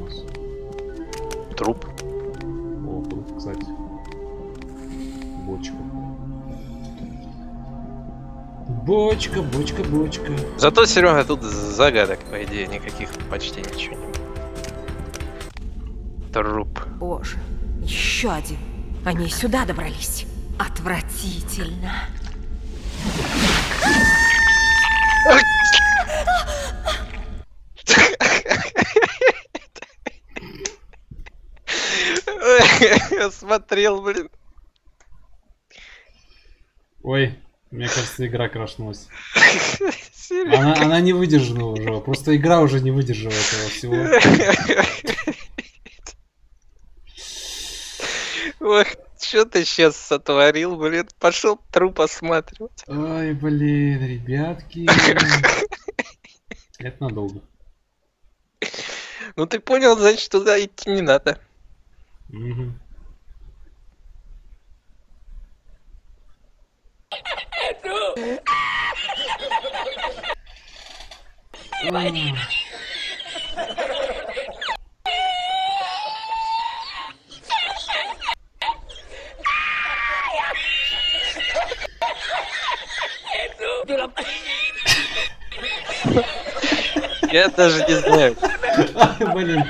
Труп. О, труп, кстати. Бочка. Бочка, бочка, бочка. Зато, Серега, тут загадок, по идее, никаких почти ничего не Труп. Боже, еще один. Они сюда добрались. Отвратительно. Смотрел, блин. Ой, мне кажется, игра крашнулась. Она, она не выдержана уже. Просто игра уже не выдержала этого всего. Ох, что ты сейчас сотворил, блин? Пошел труп осматривать. Ой, блин, ребятки. Это надолго. Ну ты понял, значит, туда идти не надо. Угу. Я даже не знаю. Блин.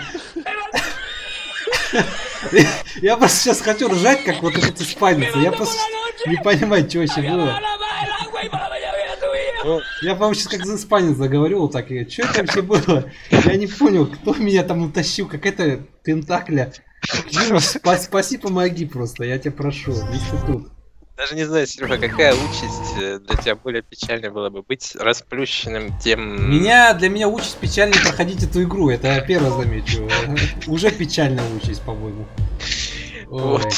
Я просто сейчас хочу ржать, как вот этот испанец. Я просто не понимаю, что вообще было. Я, по-моему, сейчас как за испанец заговорил, вот так и что это вообще было? Я не понял, кто меня там утащил, какая-то тентакля. Спаси, спаси, помоги просто, я тебя прошу, если тут. Даже не знаю, Сережа, какая участь э, для тебя более печальная была бы быть расплющенным тем... Меня, для меня участь печальнее проходить эту игру, это я первое замечу. Уже печальная участь, по-моему. Вот.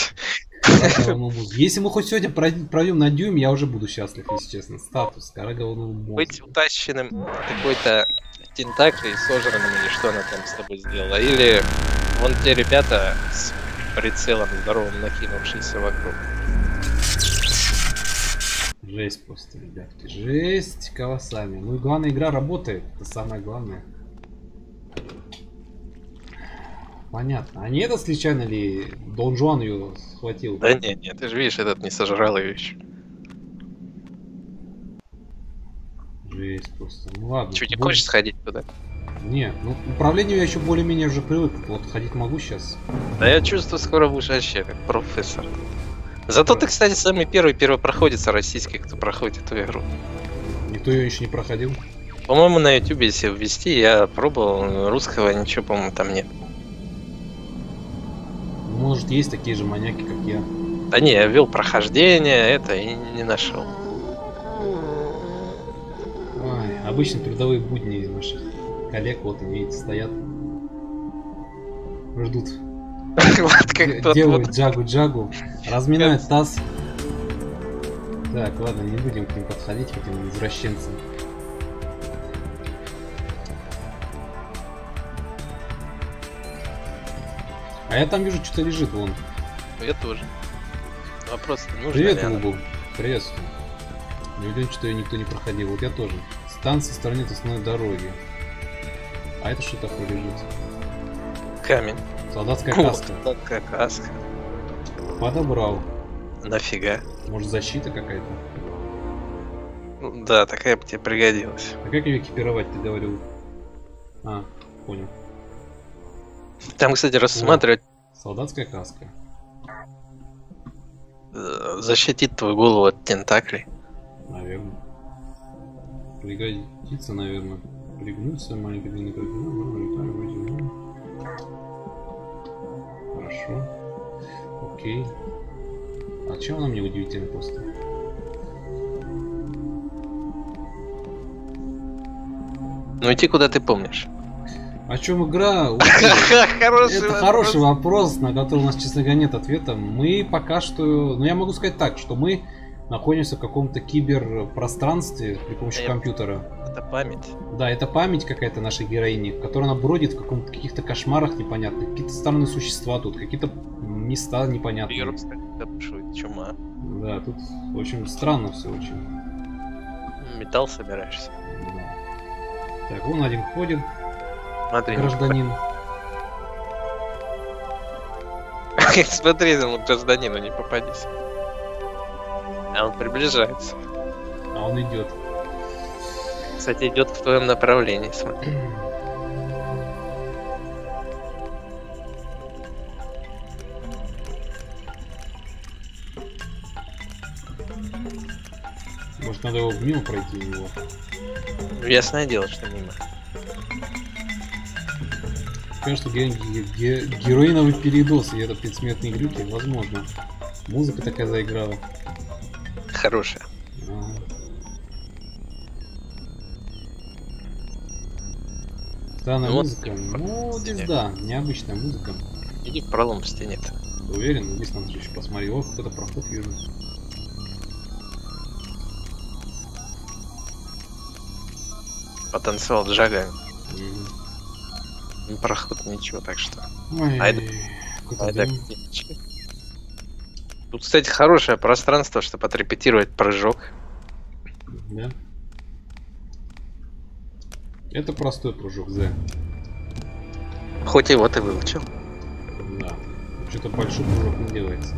Если мы хоть сегодня пройдем на дюйм, я уже буду счастлив, если честно. Статус, кора головного. Быть утащенным какой-то тентаклей сожранным или что она там с тобой сделала. Или вон те ребята с прицелом здоровым накинувшиеся вокруг. Жесть просто, ребятки. Жесть колоссальная. Ну и главная игра работает. Это самое главное. Понятно. А не это случайно ли Дон Жуан ее схватил? Да нет, нет, ты же видишь, этот не сожрал ее еще. Жесть просто. Ну ладно. Че, не хочешь сходить туда? Нет, ну управлению я еще более-менее уже привык. Вот ходить могу сейчас. Да я чувствую, скоро будешь вообще как профессор. Зато ты, кстати, самый первый первопроходец российский, кто проходит эту игру. Никто ее еще не проходил? По-моему, на YouTube, если ввести, я пробовал, русского ничего, по-моему, там нет. Может, есть такие же маньяки, как я. Да не, я ввел прохождение, это и не нашел. Ой, обычно трудовые будни наших коллег, вот, видите, стоят. Ждут вот как тот Делают джагу-джагу, разминают таз. Так, ладно, не будем к ним подходить, к этим извращенцам. А я там вижу, что-то лежит вон. Я тоже. Вопрос нужен. Привет, Лубу. Приветствую. Не уверен, что ее никто не проходил. Вот я тоже. Станция в стороне основной дороги. А это что такое лежит? Камень. Солдатская каска. Солдатская каска. Подобрал. Нафига? Может защита какая-то? Ну, да, такая бы тебе пригодилась. А как ее экипировать, ты говорил? А, понял. Там, кстати, рассматривать... Солдатская каска. Э, защитит твою голову от тентаклей. Наверное. Пригодится, наверное. Пригнуться, маленький длинный Хорошо. Окей. А чем она мне удивительно просто? Ну идти куда ты помнишь. О чем игра? Хороший Это хороший вопрос, на который у нас, честно говоря, нет ответа. Мы пока что... Ну, я могу сказать так, что мы находимся в каком-то киберпространстве при помощи компьютера. Это память. Да, это память какая-то нашей героини, которая она бродит в каком-то каких-то кошмарах непонятных, какие-то странные существа тут, какие-то места непонятные. Вирус, чума. Да, тут, в общем, странно все очень. Металл собираешься. Да. Так, вон один ходит. Смотри, гражданин. Смотри, ему гражданину не попадись. А он приближается. А он идет. Кстати, идет в твоем направлении, смотри. Может надо его мимо пройти его? Ясное дело, что мимо. Конечно, ге ге героиновый передоз, и это предсмертные глюки, возможно. Музыка такая заиграла. Хорошая. Странная ну, музыка. Вот, ну, здесь да, необычная музыка. Иди в пролом в стене -то. Уверен? Здесь надо еще посмотреть. О, кто-то проход вижу. Потенциал джага. Проход ничего, так что. Ой, А А дым. птички. Тут, кстати, хорошее пространство, чтобы отрепетировать прыжок. Да. Это простой прыжок, З. Хоть его ты выучил. Да. Что-то большой прыжок не делается.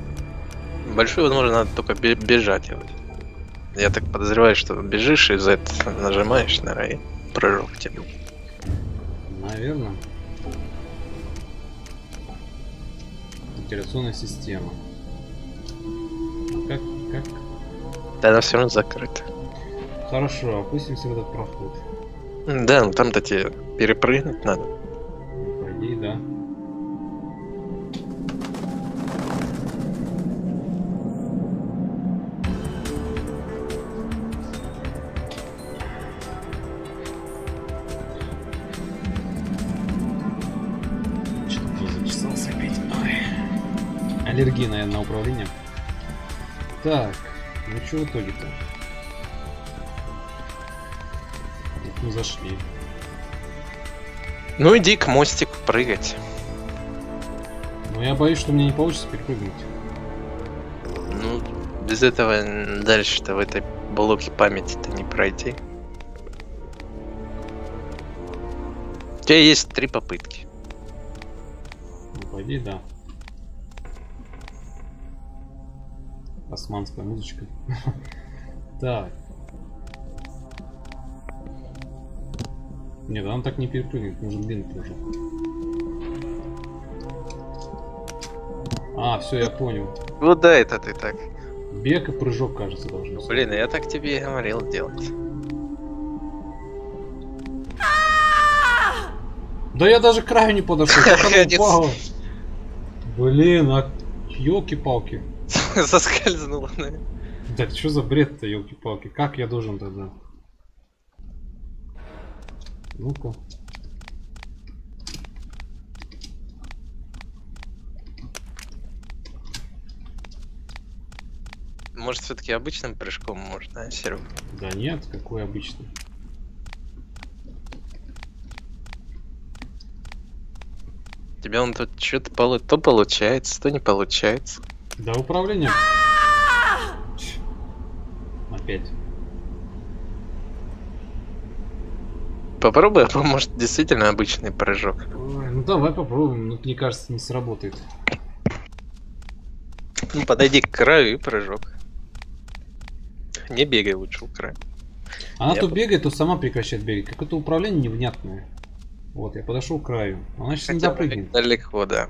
Большой, возможно, надо только бе- бежать делать. Я так подозреваю, что бежишь и Z нажимаешь на и прыжок тебе. Наверное. Операционная система. Как, как? Да, она все равно закрыта. Хорошо, опустимся в этот проход. Да, ну там-то тебе перепрыгнуть надо. По идее, да. Аллергия, наверное, на управление. Так, ну что в итоге-то? Мы зашли. Ну иди к мостику прыгать. Но я боюсь, что мне не получится перепрыгнуть. Ну, без этого дальше-то в этой блоке памяти-то не пройти. У тебя есть три попытки. Ну, по идее, да. Османская музычка. Так. Нет, он так не перепрыгнет, нужен длинный прыжок. А, все, я понял. Куда это ты так? Бег и прыжок, кажется, должны быть. Блин, я так тебе и говорил делать. Да я даже к краю не подошел, как упало. Блин, а елки-палки. Соскользнула, наверное. Так что за бред-то, елки-палки? Как я должен тогда? Ну-ка. Может, все-таки обычным прыжком можно, а, Серег? Да нет, какой обычный. Тебя он тут что-то полу- то получается, то не получается. Да управление. Опять. Попробуй, а может действительно обычный прыжок. Ой, ну давай попробуем, но мне кажется, не сработает. Ну, подойди к краю и прыжок. Не бегай лучше у края. Она Я то по- бегает, то сама прекращает бегать. Какое-то управление невнятное. Вот, я подошел к краю. Она сейчас не Хотя бы допрыгнет. далеко, да.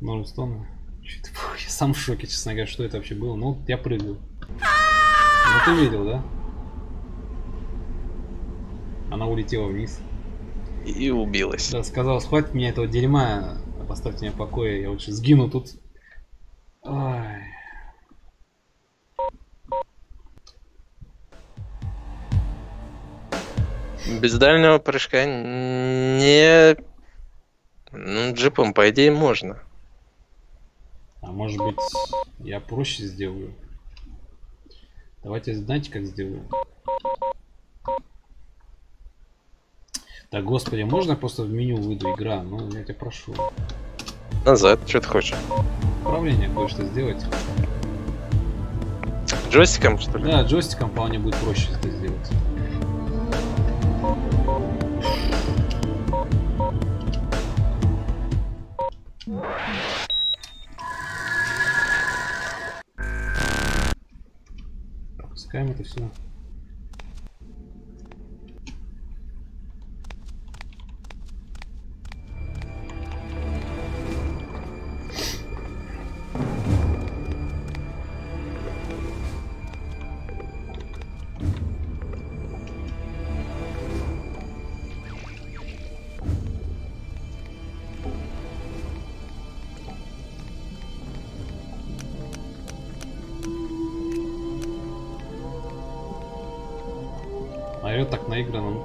Норм стон. Чё-то, фу, Я сам в шоке, честно говоря, что это вообще было. Ну, я прыгал. Ну, ты видел, да? Она улетела вниз. И убилась. Да, сказал, хватит меня этого дерьма, поставьте меня в покое, я лучше сгину тут. Ай. Без дальнего прыжка не... Ну, джипом, по идее, можно. А может быть, я проще сделаю? Давайте, знаете, как сделаю? Да, господи, можно просто в меню выйду игра? Ну, я тебя прошу. Назад, что ты хочешь? Управление кое-что сделать. Джойстиком, что ли? Да, джойстиком вполне будет проще это сделать. Пропускаем это все.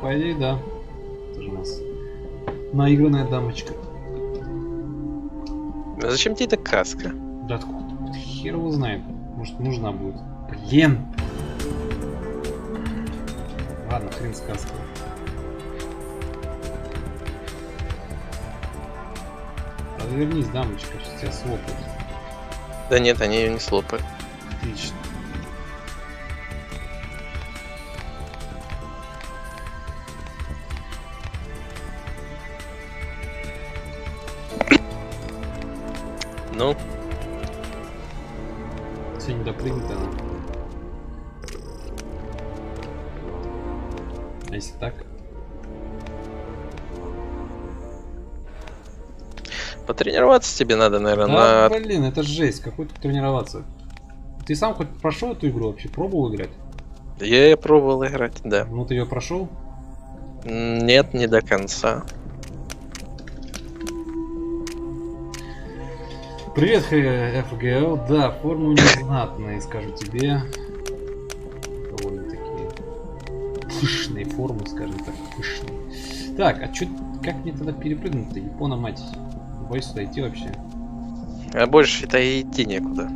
По идее, да. Это же у нас наигранная дамочка. А Зачем тебе эта каска? Да откуда? Хер его знает. Может, нужна будет. Блин! Ладно, хрен сказка. Вернись, дамочка, сейчас тебя слопают. Да нет, они ее не слопают. Отлично. Потренироваться тебе надо, наверное, Да, на... блин, это жесть, какой тут тренироваться. Ты сам хоть прошел эту игру вообще? Пробовал играть? Я ее пробовал играть, да. Ну ты ее прошел? Нет, не до конца. Привет, ФГЛ. Да, форму незнатные, скажу тебе. Довольно такие пышные формы, скажем так, пышные. Так, а чё, как мне тогда перепрыгнуть-то? Япона мать. Боюсь сюда идти вообще. А больше это и идти некуда.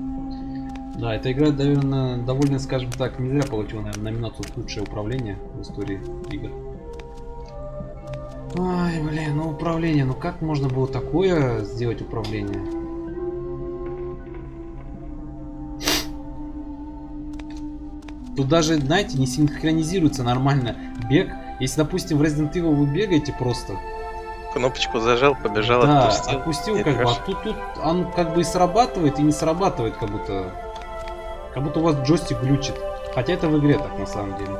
Да, эта игра, наверное, довольно, скажем так, не зря получила, наверное, номинацию «Лучшее управление» в истории игр. Ай, блин, ну управление, ну как можно было такое сделать управление? Тут даже, знаете, не синхронизируется нормально бег. Если, допустим, в Resident Evil вы бегаете просто, Кнопочку зажал, побежал, да, отпустил. отпустил как бы, а тут, тут он как бы и срабатывает, и не срабатывает, как будто... Как будто у вас джойстик глючит. Хотя это в игре так, на самом деле.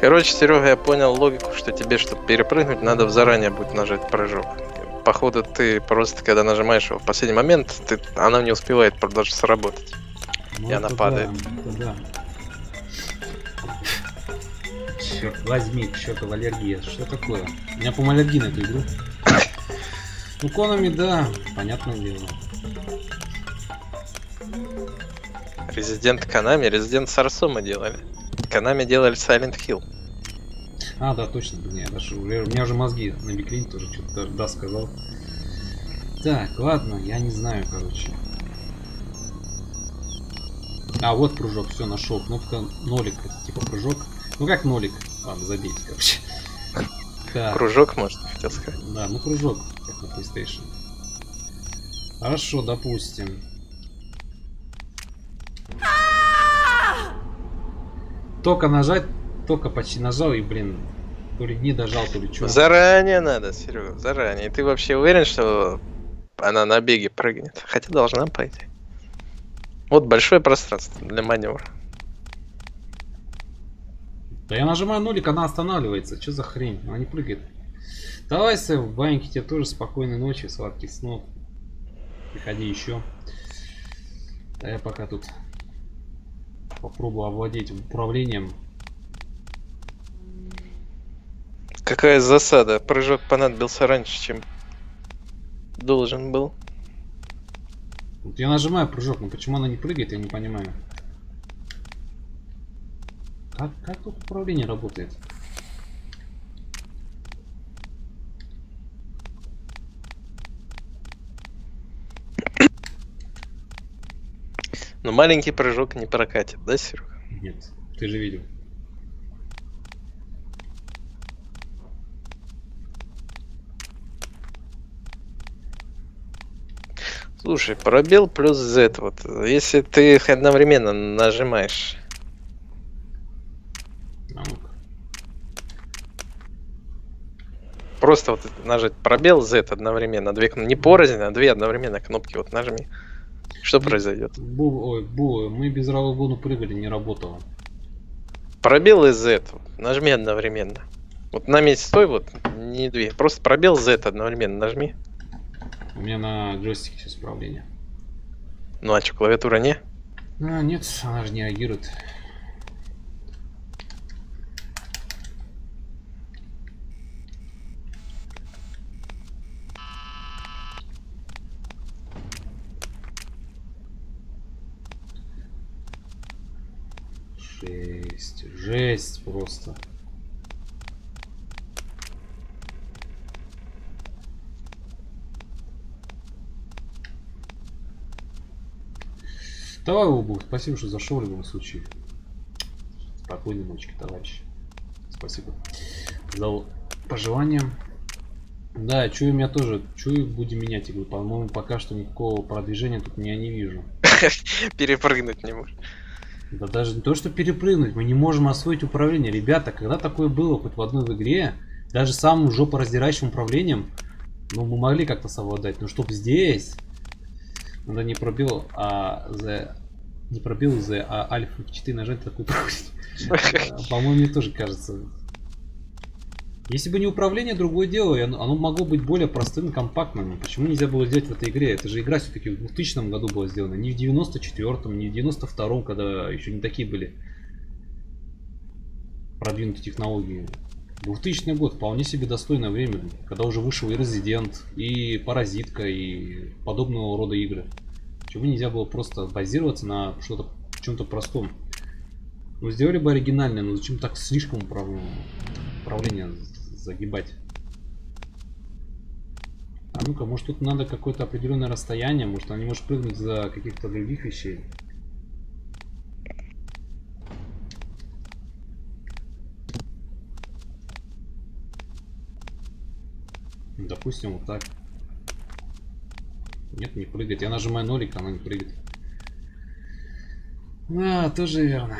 Короче, Серега, я понял логику, что тебе, чтобы перепрыгнуть, надо заранее будет нажать прыжок. Походу, ты просто, когда нажимаешь его в последний момент, ты, она не успевает даже сработать. Ну, И она падает. Да, это да. Черт возьми, чертова аллергия. Что такое? У меня, по-моему, аллергия на эту игру. Ну, Конами, да, понятное дело. Резидент Канами, Резидент Сарсо мы делали. Канами делали Silent Hill. А, да, точно, блин, я даже, у меня уже мозги на бикрин тоже что-то да сказал. Так, ладно, я не знаю, короче. А, вот прыжок, все, нашел. Кнопка нолик, это типа прыжок. Ну как нолик? Ладно, забейте, короче. Так, Кружок, может, хотел сказать. да, ну кружок, как на PlayStation. Хорошо, допустим. Только нажать, только почти нажал и, блин, то ли не дожал, то ли что. Заранее надо, Серега, заранее. Ты вообще уверен, что она на беге прыгнет? Хотя должна пойти. Вот большое пространство для маневра. Да я нажимаю нулик, она останавливается. Что за хрень? Она не прыгает. Давай, Сэм, баньки, тебе тоже спокойной ночи, сладких снов. Приходи еще. А я пока тут попробую овладеть управлением. Какая засада. Прыжок понадобился раньше, чем должен был. Вот я нажимаю прыжок, но почему она не прыгает, я не понимаю. Как, как тут управление работает? Но маленький прыжок не прокатит, да, Серега? Нет, ты же видел. Слушай, пробел плюс Z. Вот, если ты их одновременно нажимаешь, А ну-ка. Просто вот нажать пробел Z одновременно, две кн- не порознь, а две одновременно кнопки вот нажми. Что произойдет? Бу, ой, Бу, мы без Раугуну прыгали, не работало. Пробел и Z. Нажми одновременно. Вот на месте стой, вот, не две. Просто пробел Z одновременно нажми. У меня на джойстике сейчас управление. Ну а что, клавиатура не? А, нет, она же не реагирует. Жесть, жесть просто. Давай, Обу, спасибо, что зашел в любом случае. Спокойной ночи, товарищ. Спасибо за пожелания. Да, чую меня тоже. Чую, будем менять игру. По-моему, пока что никакого продвижения тут я не вижу. Перепрыгнуть не можешь. Да даже не то, что перепрыгнуть, мы не можем освоить управление. Ребята, когда такое было хоть в одной в игре, даже самым жопораздирающим управлением, ну, мы могли как-то совладать. Но чтобы здесь, надо не пробил, а за... Не пробил за а альфа 4 нажать такую По-моему, мне тоже кажется, если бы не управление, другое дело, оно, могло быть более простым и компактным. Почему нельзя было сделать в этой игре? Это же игра все-таки в 2000 году была сделана, не в 94-м, не в 92-м, когда еще не такие были продвинутые технологии. 2000 год вполне себе достойное время, когда уже вышел и Resident, и Паразитка, и подобного рода игры. Почему нельзя было просто базироваться на что-то чем-то простом? Ну, сделали бы оригинальное, но зачем так слишком управление загибать. А ну-ка, может тут надо какое-то определенное расстояние, может она не может прыгнуть за каких-то других вещей. Допустим, вот так. Нет, не прыгает. Я нажимаю нолик, она не прыгает. А, тоже верно.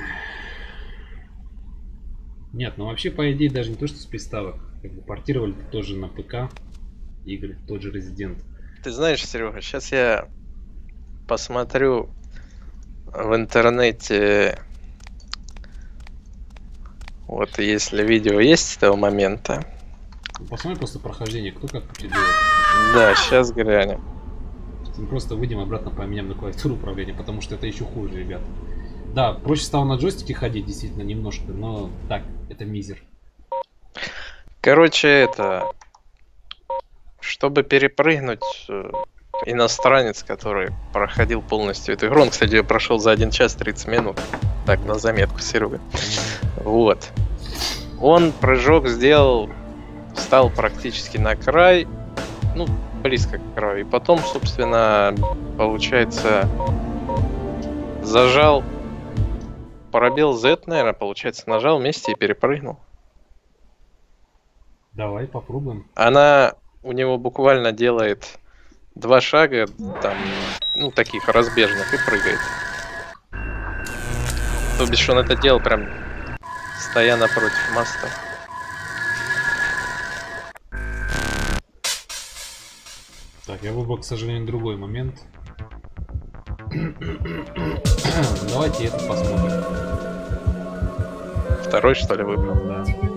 Нет, ну вообще, по идее, даже не то, что с приставок. Как бы портировали тоже на ПК игры, тот же Resident. Ты знаешь, Серега, сейчас я посмотрю в интернете вот если видео есть с этого момента. Ну, посмотри просто прохождение, кто как делает. Да, сейчас глянем. Мы просто выйдем обратно поменяем на клавиатуру управления, потому что это еще хуже, ребят. Да, проще стало на джойстике ходить, действительно, немножко, но так, это мизер. Короче, это... Чтобы перепрыгнуть э, иностранец, который проходил полностью эту игру, он, кстати, ее прошел за 1 час 30 минут. Так, на заметку, Серега. Вот. Он прыжок сделал, встал практически на край, ну, близко к краю. И потом, собственно, получается, зажал пробел Z, наверное, получается, нажал вместе и перепрыгнул. Давай попробуем. Она у него буквально делает два шага, там, ну, таких разбежных, и прыгает. То бишь он это делал прям стоя напротив моста. Так, я выбрал, к сожалению, другой момент. Давайте это посмотрим. Второй, что ли, выбрал? Да.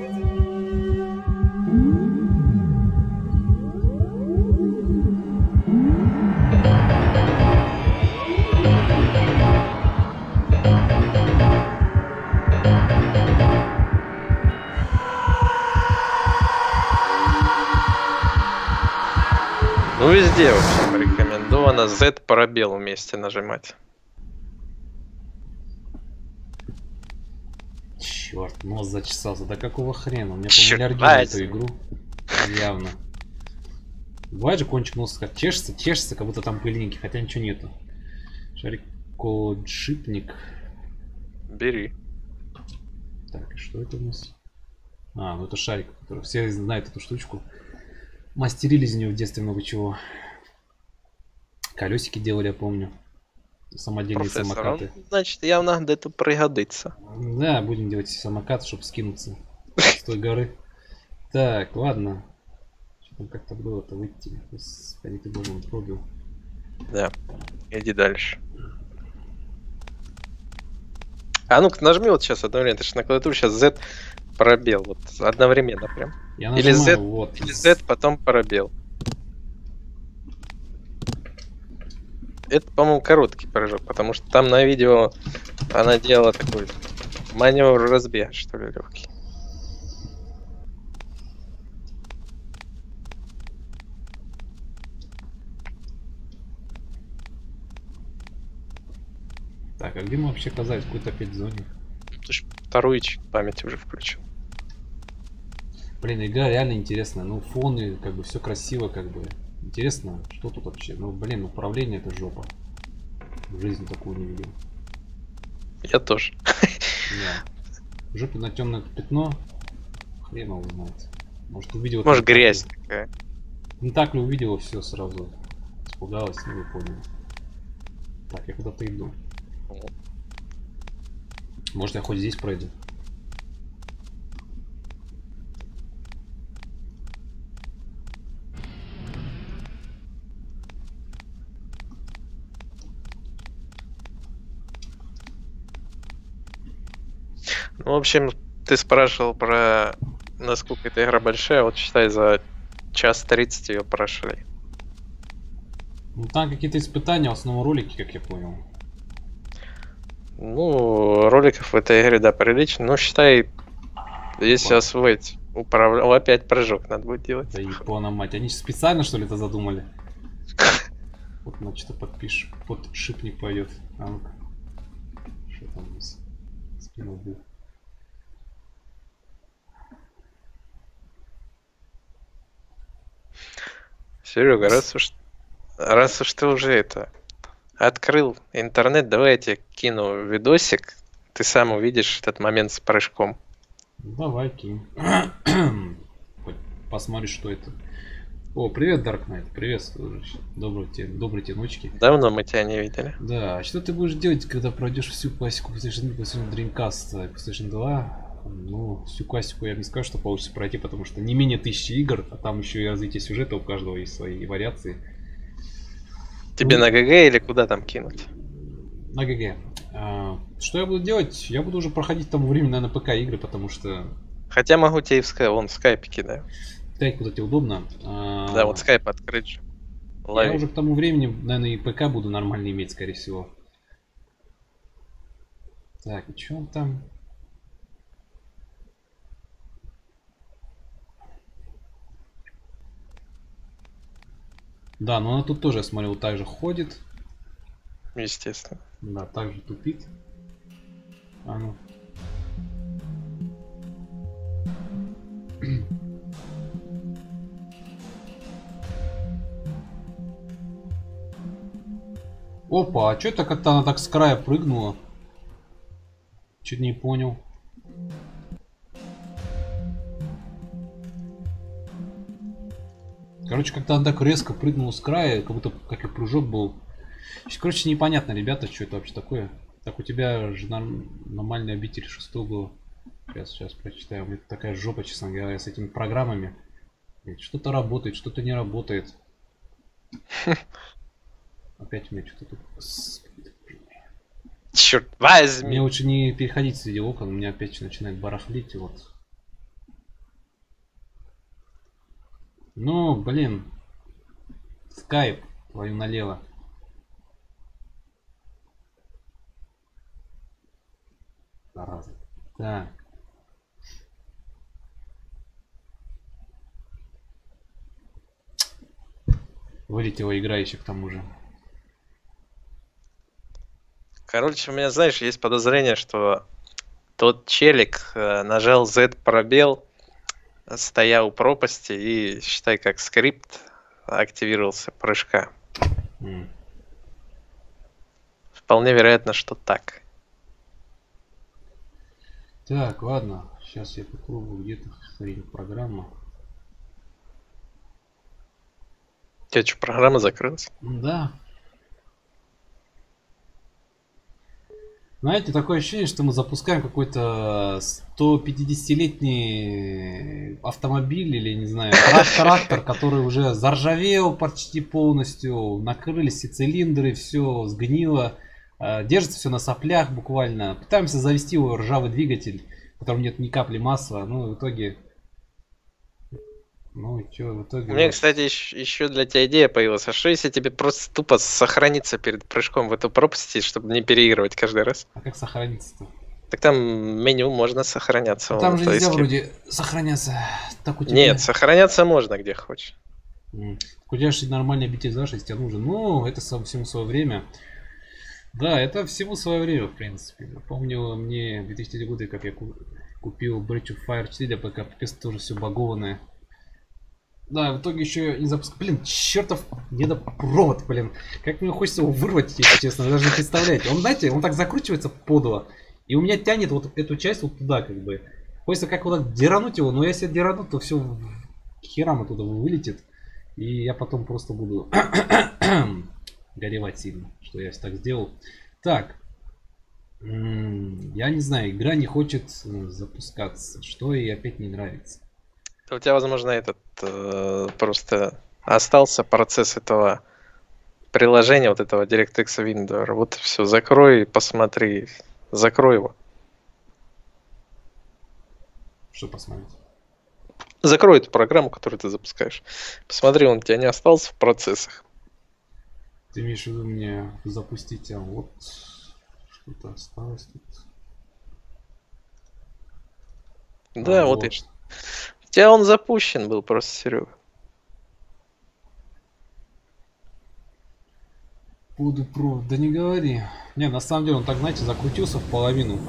Ну, везде, в общем, рекомендовано Z пробел вместе нажимать. Черт, нос зачесался. Да какого хрена? У меня помиллиардирует эту игру. Явно. Бывает же кончик носа как чешется, чешется, как будто там пылинки, хотя ничего нету. Шарик коджипник. Бери. Так, что это у нас? А, ну это шарик, который все знают эту штучку. Мастерили из нее в детстве много чего. Колесики делали, я помню. Самодельные Профессор, самокаты. Он, значит, явно где-то пригодится. Да, будем делать самокат, чтобы скинуться с той горы. Так, ладно. Что там как-то было-то выйти? Господи, ты боже, он пробил. Да, иди дальше. А ну-ка нажми вот сейчас одновременно, ты же на клавиатуре сейчас Z пробел, вот одновременно прям. Я нажимаю, или Z, вот. или Z, потом пробел. Это, по-моему, короткий прыжок, потому что там на видео она делала такой маневр разбега, что ли, легкий. Так, а где мы вообще оказались? Какой-то опять зоне? Ты ж вторую память уже включил. Блин, игра реально интересная. Ну, фоны, как бы все красиво, как бы. Интересно, что тут вообще? Ну, блин, управление это жопа. В жизни такого не видел. Я тоже. Да. Жопе на темное пятно. Хрен его знает. Может увидел. Может грязь такая. Не так ли увидела все сразу? Испугалась, не понял. Так, я куда-то иду. Может я хоть здесь пройду? Ну, в общем, ты спрашивал про насколько эта игра большая, вот считай, за час 30 ее прошли. Ну, там какие-то испытания, в основном ролики, как я понял. Ну, роликов в этой игре, да, прилично. Ну, считай, если освоить управление... Опять прыжок надо будет делать. Да япона мать. Они специально, что ли, это задумали? Вот на что-то подпишешь. Под шипник пойдет. А ну Что там здесь? Спину Серега, раз уж, раз уж ты уже это открыл интернет, давай я тебе кину видосик. Ты сам увидишь этот момент с прыжком. Давай, кинь. Посмотришь, что это. О, привет, Dark Knight. Приветствую. Добрый тебе, доброй тебе ночки. Давно мы тебя не видели. Да, а что ты будешь делать, когда пройдешь всю классику PlayStation, PlayStation Dreamcast, PlayStation 2, ну, всю классику я не скажу, что получится пройти, потому что не менее тысячи игр, а там еще и развитие сюжета у каждого есть свои вариации. Тебе ну, на ГГ или куда там кинуть? На ГГ. А, что я буду делать? Я буду уже проходить тому времени, наверное, ПК игры, потому что... Хотя могу тебе и в скайп, вон в скайпе кидаю. Скайп куда тебе удобно. А... Да, вот скайп открыть же. Я уже к тому времени, наверное, и ПК буду нормально иметь, скорее всего. Так, и что он там? Да, но она тут тоже, я смотрел, так же ходит. Естественно. Да, так же тупит. А ну. Опа, а что это как-то она так с края прыгнула? Чуть не понял. Короче, как-то он так резко прыгнул с края, как будто как и прыжок был. Короче, непонятно, ребята, что это вообще такое. Так, у тебя же нормальный обитель шестого. Сейчас, сейчас прочитаю. У меня такая жопа, честно говоря, с этими программами. Что-то работает, что-то не работает. Опять у меня что-то тут... Черт возьми! Мне лучше не переходить среди окон, у меня опять начинает барахлить, и вот Ну, блин. Скайп, твою налево. Зараза. Так. Вылетела играющих к тому же. Короче, у меня, знаешь, есть подозрение, что тот челик э, нажал Z пробел стоя у пропасти и считай как скрипт активировался прыжка. Mm. Вполне вероятно, что так. Так, ладно. Сейчас я попробую где-то смотреть программа. У тебя что, программа закрылась? Да. Знаете, такое ощущение, что мы запускаем какой-то 150-летний автомобиль или, не знаю, трактор, который уже заржавел почти полностью, накрылись все цилиндры, все сгнило, э, держится все на соплях буквально. Пытаемся завести его ржавый двигатель, в котором нет ни капли масла, но в итоге ну и что, в итоге... У меня, кстати, еще для тебя идея появилась. А что если тебе просто тупо сохраниться перед прыжком в эту пропасть, чтобы не переигрывать каждый раз? А как сохраниться-то? Так там меню можно сохраняться. Там же нельзя вроде сохраняться. Так у тебя... Нет, сохраняться можно где хочешь. У тебя же нормальный обитель за 6 тебе нужен. Ну, это всему свое время. Да, это всему свое время, в принципе. Помню, мне 2000 годы, как я купил Bridge of Fire 4 для ПК, тоже все багованное. Да, в итоге еще не запуск. Блин, чертов недопровод, блин. Как мне хочется его вырвать, если честно, даже не представляете. Он, знаете, он так закручивается подло. И у меня тянет вот эту часть вот туда, как бы. Хочется как вот так дерануть его, но если дерану, то все херам оттуда вылетит. И я потом просто буду горевать сильно, что я так сделал. Так, я не знаю, игра не хочет э, запускаться, что ей опять не нравится. У тебя, возможно, этот э, просто остался процесс этого приложения, вот этого DirectX Window. Вот все, закрой, посмотри, закрой его. Что посмотреть? Закрой эту программу, которую ты запускаешь. Посмотри, он у тебя не остался в процессах. Ты имеешь в виду мне запустить, а вот что-то осталось тут. Да, а, вот, вот и У тебя он запущен был просто, Серега. Буду про... Да не говори. Не, на самом деле он так, знаете, закрутился в половину.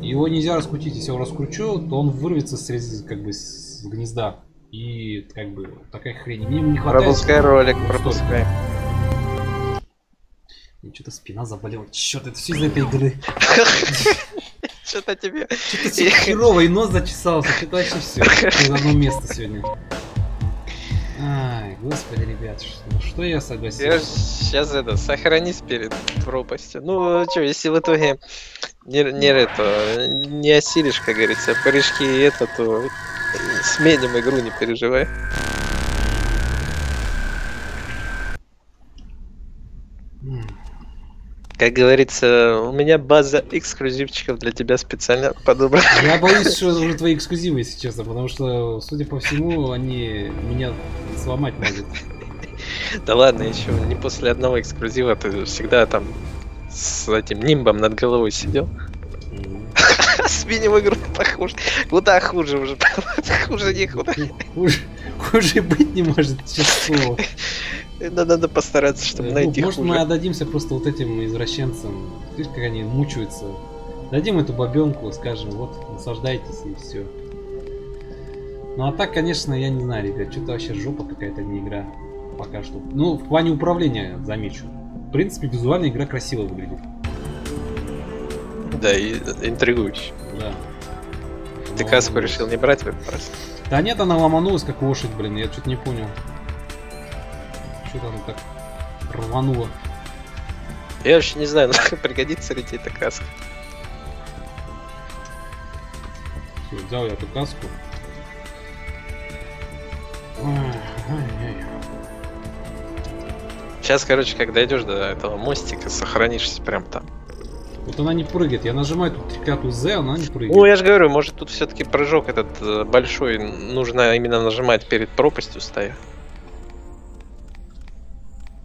Его нельзя раскрутить. Если его раскручу, то он вырвется с, как бы, с гнезда. И как бы такая хрень. Мне не хватает... Пропускай ролик, пропускай. Что-то спина заболела. Черт, это все из этой игры. Что-то тебе... Что-то херово, и нос зачесался. Что-то вообще все. Из одно место сегодня. Ай, господи, ребят, ну что я согласился? Я сейчас это, сохранись перед пропастью. Ну, что, если в итоге не, не это, не осилишь, как говорится, корешки и это, то сменим игру, не переживай. Как говорится, у меня база эксклюзивчиков для тебя специально подобрана. Я боюсь, что уже твои эксклюзивы, если честно, потому что, судя по всему, они меня сломать могут. Да ладно, еще не после одного эксклюзива ты всегда там с этим нимбом над головой сидел. Сменим игру похуже. Куда хуже уже? Хуже некуда. Хуже, хуже быть не может, честно надо, надо постараться, чтобы ну, найти Может, хуже. мы отдадимся просто вот этим извращенцам. Видишь, как они мучаются. Дадим эту бабенку, скажем, вот, наслаждайтесь и все. Ну а так, конечно, я не знаю, ребят, что-то вообще жопа какая-то не игра. Пока что. Ну, в плане управления замечу. В принципе, визуально игра красиво выглядит. Да, и интригующе. Да. Ты каску решил не брать раз? Да нет, она ломанулась как лошадь, блин, я что-то не понял. Что-то оно так рвануло. Я вообще не знаю, пригодится ли тебе эта каска. Все, взял я эту каску. Сейчас, короче, когда дойдешь до этого мостика, сохранишься прям там. Вот она не прыгает. Я нажимаю тут трикату Z, она не прыгает. Ну, я же говорю, может тут все-таки прыжок этот э, большой нужно именно нажимать перед пропастью стоя.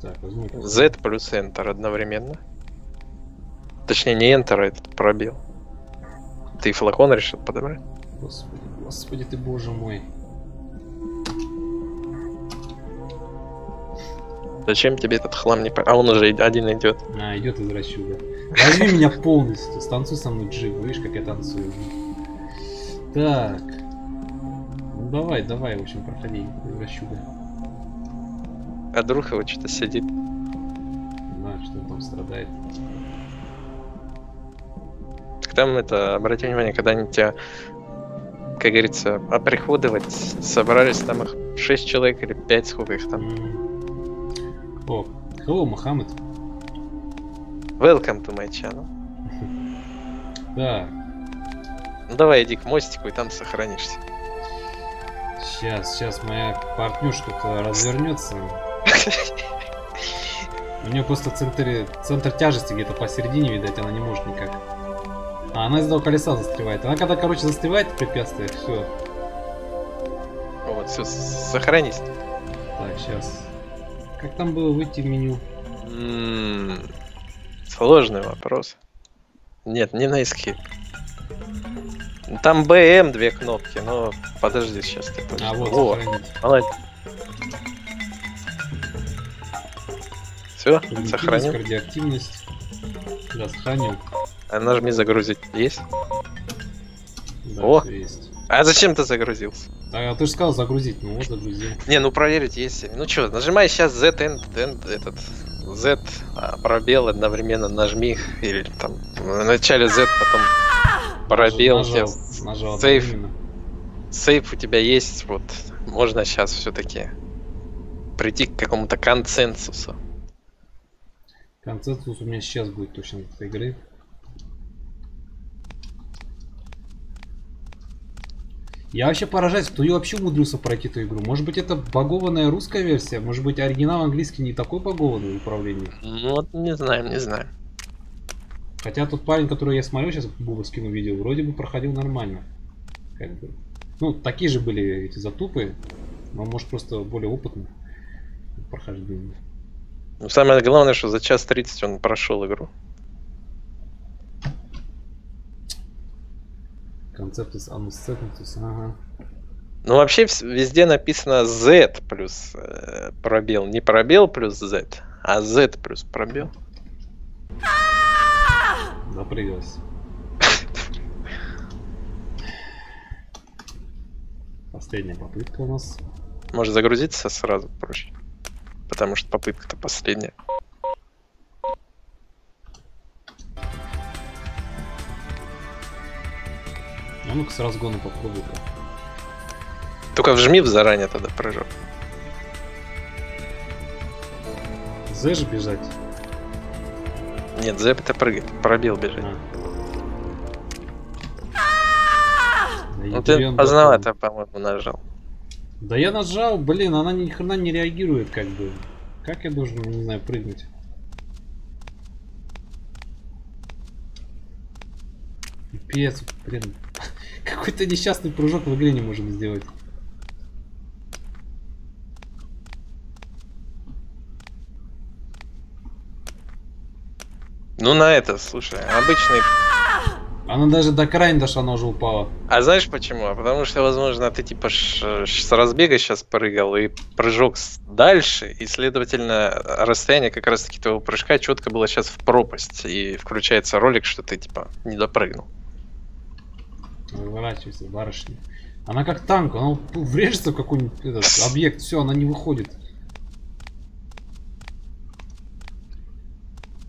Так. Z плюс Enter одновременно. Точнее, не Enter, а этот пробел. Ты флакон решил подобрать? Господи, господи ты, боже мой. Зачем тебе этот хлам не... А он уже один идет. А, идет из расчуда. Возьми меня полностью. Станцуй со мной джиг. Видишь, как я танцую. Так. Ну давай, давай, в общем, проходи из расчуда. А друг его что-то сидит. Не знаю, что там страдает. Так там это, обрати внимание, когда они тебя, как говорится, оприходовать собрались, там их 6 человек или 5, сколько их там. О, hello, Мухаммед. Welcome to my channel. Да. Ну давай иди к мостику и там сохранишься. Сейчас, сейчас моя партнерша-то развернется. У нее просто центр, центр тяжести где-то посередине, видать, она не может никак. А она из этого колеса застревает. Она когда, короче, застревает в препятствиях, все. Вот, все, сохранись. Так, сейчас. Как там было выйти в меню? М -м -м, сложный вопрос. Нет, не на escape. Там БМ две кнопки, но подожди сейчас ты точно. А вот, О, молодец. Все, сохранил. Радиоактивность. Да, сохранил. А нажми загрузить. Есть? Да, О! Есть. А зачем ты загрузился? А, ты же сказал загрузить, ну вот загрузил. Не, ну проверить есть. Ну что, нажимай сейчас Z, End, End, этот, Z, а, пробел одновременно нажми, или там, в начале Z, потом пробел, нажал, нажал, сейф, сейф у тебя есть, вот, можно сейчас все-таки прийти к какому-то консенсусу. Консенсус у меня сейчас будет точно от этой игры. Я вообще поражаюсь, кто я вообще умудрился пройти эту игру. Может быть это багованная русская версия? Может быть оригинал английский не такой багованный в управлении? Ну вот не знаю, не знаю. Хотя тот парень, который я смотрел, сейчас Буба скину видео, вроде бы проходил нормально. Как бы. Ну, такие же были эти затупы, но может просто более опытный прохождение. Ну, самое главное, что за час 30 он прошел игру. Концепт из анусцетнутус, ага. Ну, вообще везде написано Z плюс э, пробел. Не пробел плюс Z, а Z плюс пробел. Запрыгалась. Последняя попытка у нас. Может загрузиться сразу проще. Потому что попытка-то последняя. А ну-ка с разгона попробуй. Только вжми в заранее тогда прыжок. З же бежать? Нет, З это прыгать, пробел бежать. А. Ну ты поздновато, по-моему, нажал. Да я нажал, блин, она ни хрена не реагирует, как бы. Как я должен, не знаю, прыгнуть? Пипец, блин. Какой-то несчастный прыжок в игре не можем сделать. Ну на это, слушай, обычный она даже до края дошла, она уже упала. А знаешь почему? Потому что, возможно, ты типа с разбега сейчас прыгал и прыжок дальше, и, следовательно, расстояние как раз-таки твоего прыжка четко было сейчас в пропасть, и включается ролик, что ты типа не допрыгнул. Выворачивайся, барышня. Она как танк, она врежется в какой-нибудь объект, все, она не выходит.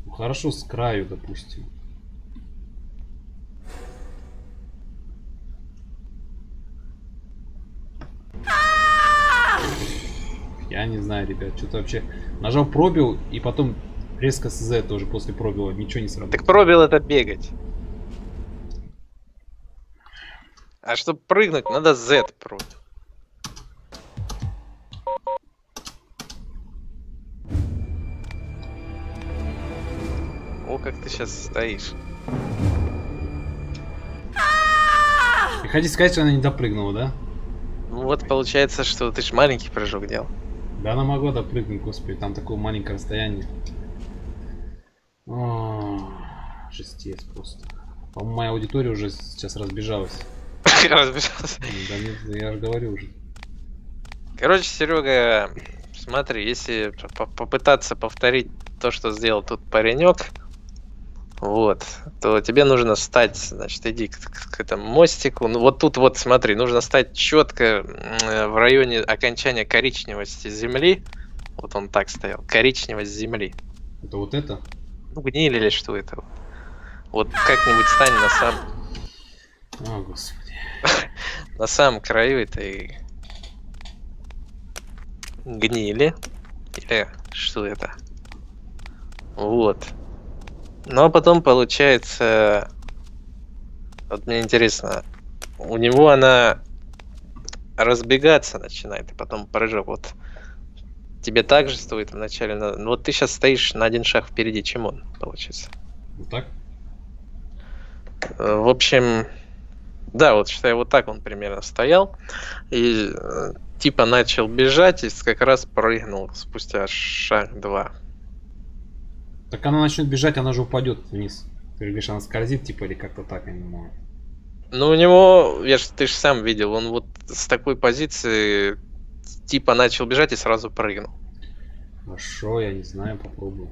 Ну, хорошо, с краю, допустим. Я не знаю, ребят, что-то вообще... Нажал пробил и потом резко с Z тоже после пробила. Ничего не сработало. Так пробил это бегать. А чтобы прыгнуть, надо Z пробил. О, как ты сейчас стоишь. И хотите сказать, что она не допрыгнула, да? Ну вот получается, что ты ж маленький прыжок делал. Да она могла допрыгнуть, господи, там такое маленькое расстояние. О, жестец просто. По-моему, моя аудитория уже сейчас разбежалась. Разбежалась? Да нет, я же говорю уже. Короче, Серега, смотри, если попытаться повторить то, что сделал тут паренек, вот, то тебе нужно стать, значит, иди к, к, к этому мостику. Ну, вот тут вот, смотри, нужно стать четко в районе окончания коричневости земли. Вот он так стоял, коричневость земли. Это вот это? Ну, гнили или что это? Вот как-нибудь стань на сам... О, господи. на самом краю этой гнили. Или что это? Вот. Ну а потом получается, вот мне интересно, у него она разбегаться начинает, и потом прыжок. Вот тебе также стоит вначале. Ну вот ты сейчас стоишь на один шаг впереди, чем он, получается. Вот так? В общем, да, вот считай, вот так он примерно стоял. И э, типа начал бежать и как раз прыгнул спустя шаг два. Так она начнет бежать, она же упадет вниз. Ты говоришь, она скользит, типа, или как-то так, я не знаю. Ну, у него, я ж, ты же сам видел, он вот с такой позиции, типа, начал бежать и сразу прыгнул. Хорошо, я не знаю, попробую.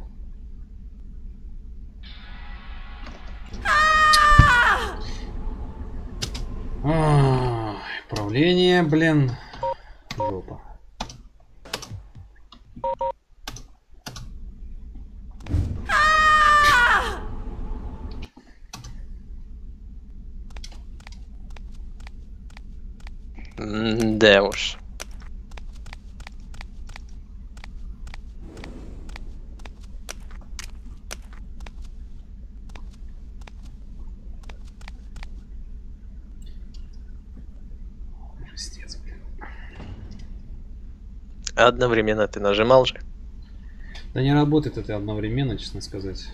Ой, управление, блин. Жопа. Да уж. Одновременно ты нажимал же. Да не работает это одновременно, честно сказать.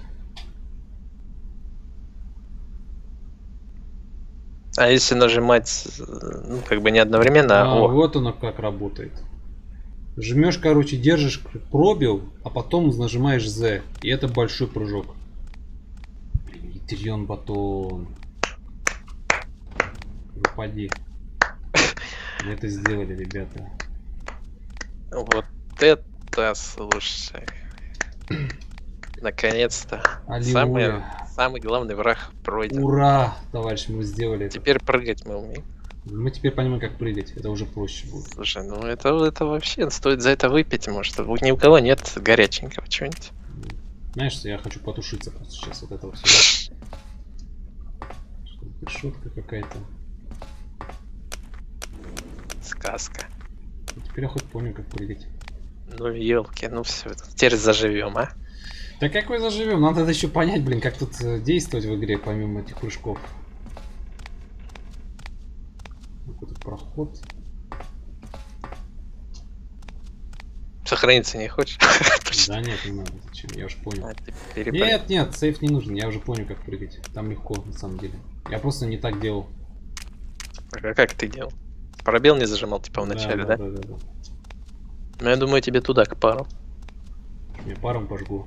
А если нажимать, ну, как бы не одновременно, а... а вот оно как работает. Жмешь, короче, держишь пробел, а потом нажимаешь Z. И это большой прыжок. Блин, батон. Выпади. Мы это сделали, ребята. Вот это, слушай. Наконец-то. Самый, самый главный враг пройден. Ура, товарищ, мы сделали это. Теперь прыгать мы умеем. Мы теперь понимаем, как прыгать. Это уже проще будет. Слушай, ну это, это вообще стоит за это выпить, может. Ни у кого нет горяченького чего-нибудь. Знаешь, я хочу потушиться просто сейчас от этого всего. Что-то шутка какая-то. Сказка. Теперь я хоть помню, как прыгать. Ну елки, ну все, теперь заживем, а? Да какой заживем? Надо еще понять, блин, как тут э, действовать в игре, помимо этих прыжков. Какой-то проход. Сохраниться не хочешь? Да нет, не надо. Зачем? Я уже понял. А, нет, нет, сейф не нужен. Я уже понял, как прыгать. Там легко, на самом деле. Я просто не так делал. А как ты делал? Пробел не зажимал, типа, в начале, да? Да, да, да. Ну, я думаю, тебе туда, к пару. Я паром пожгу.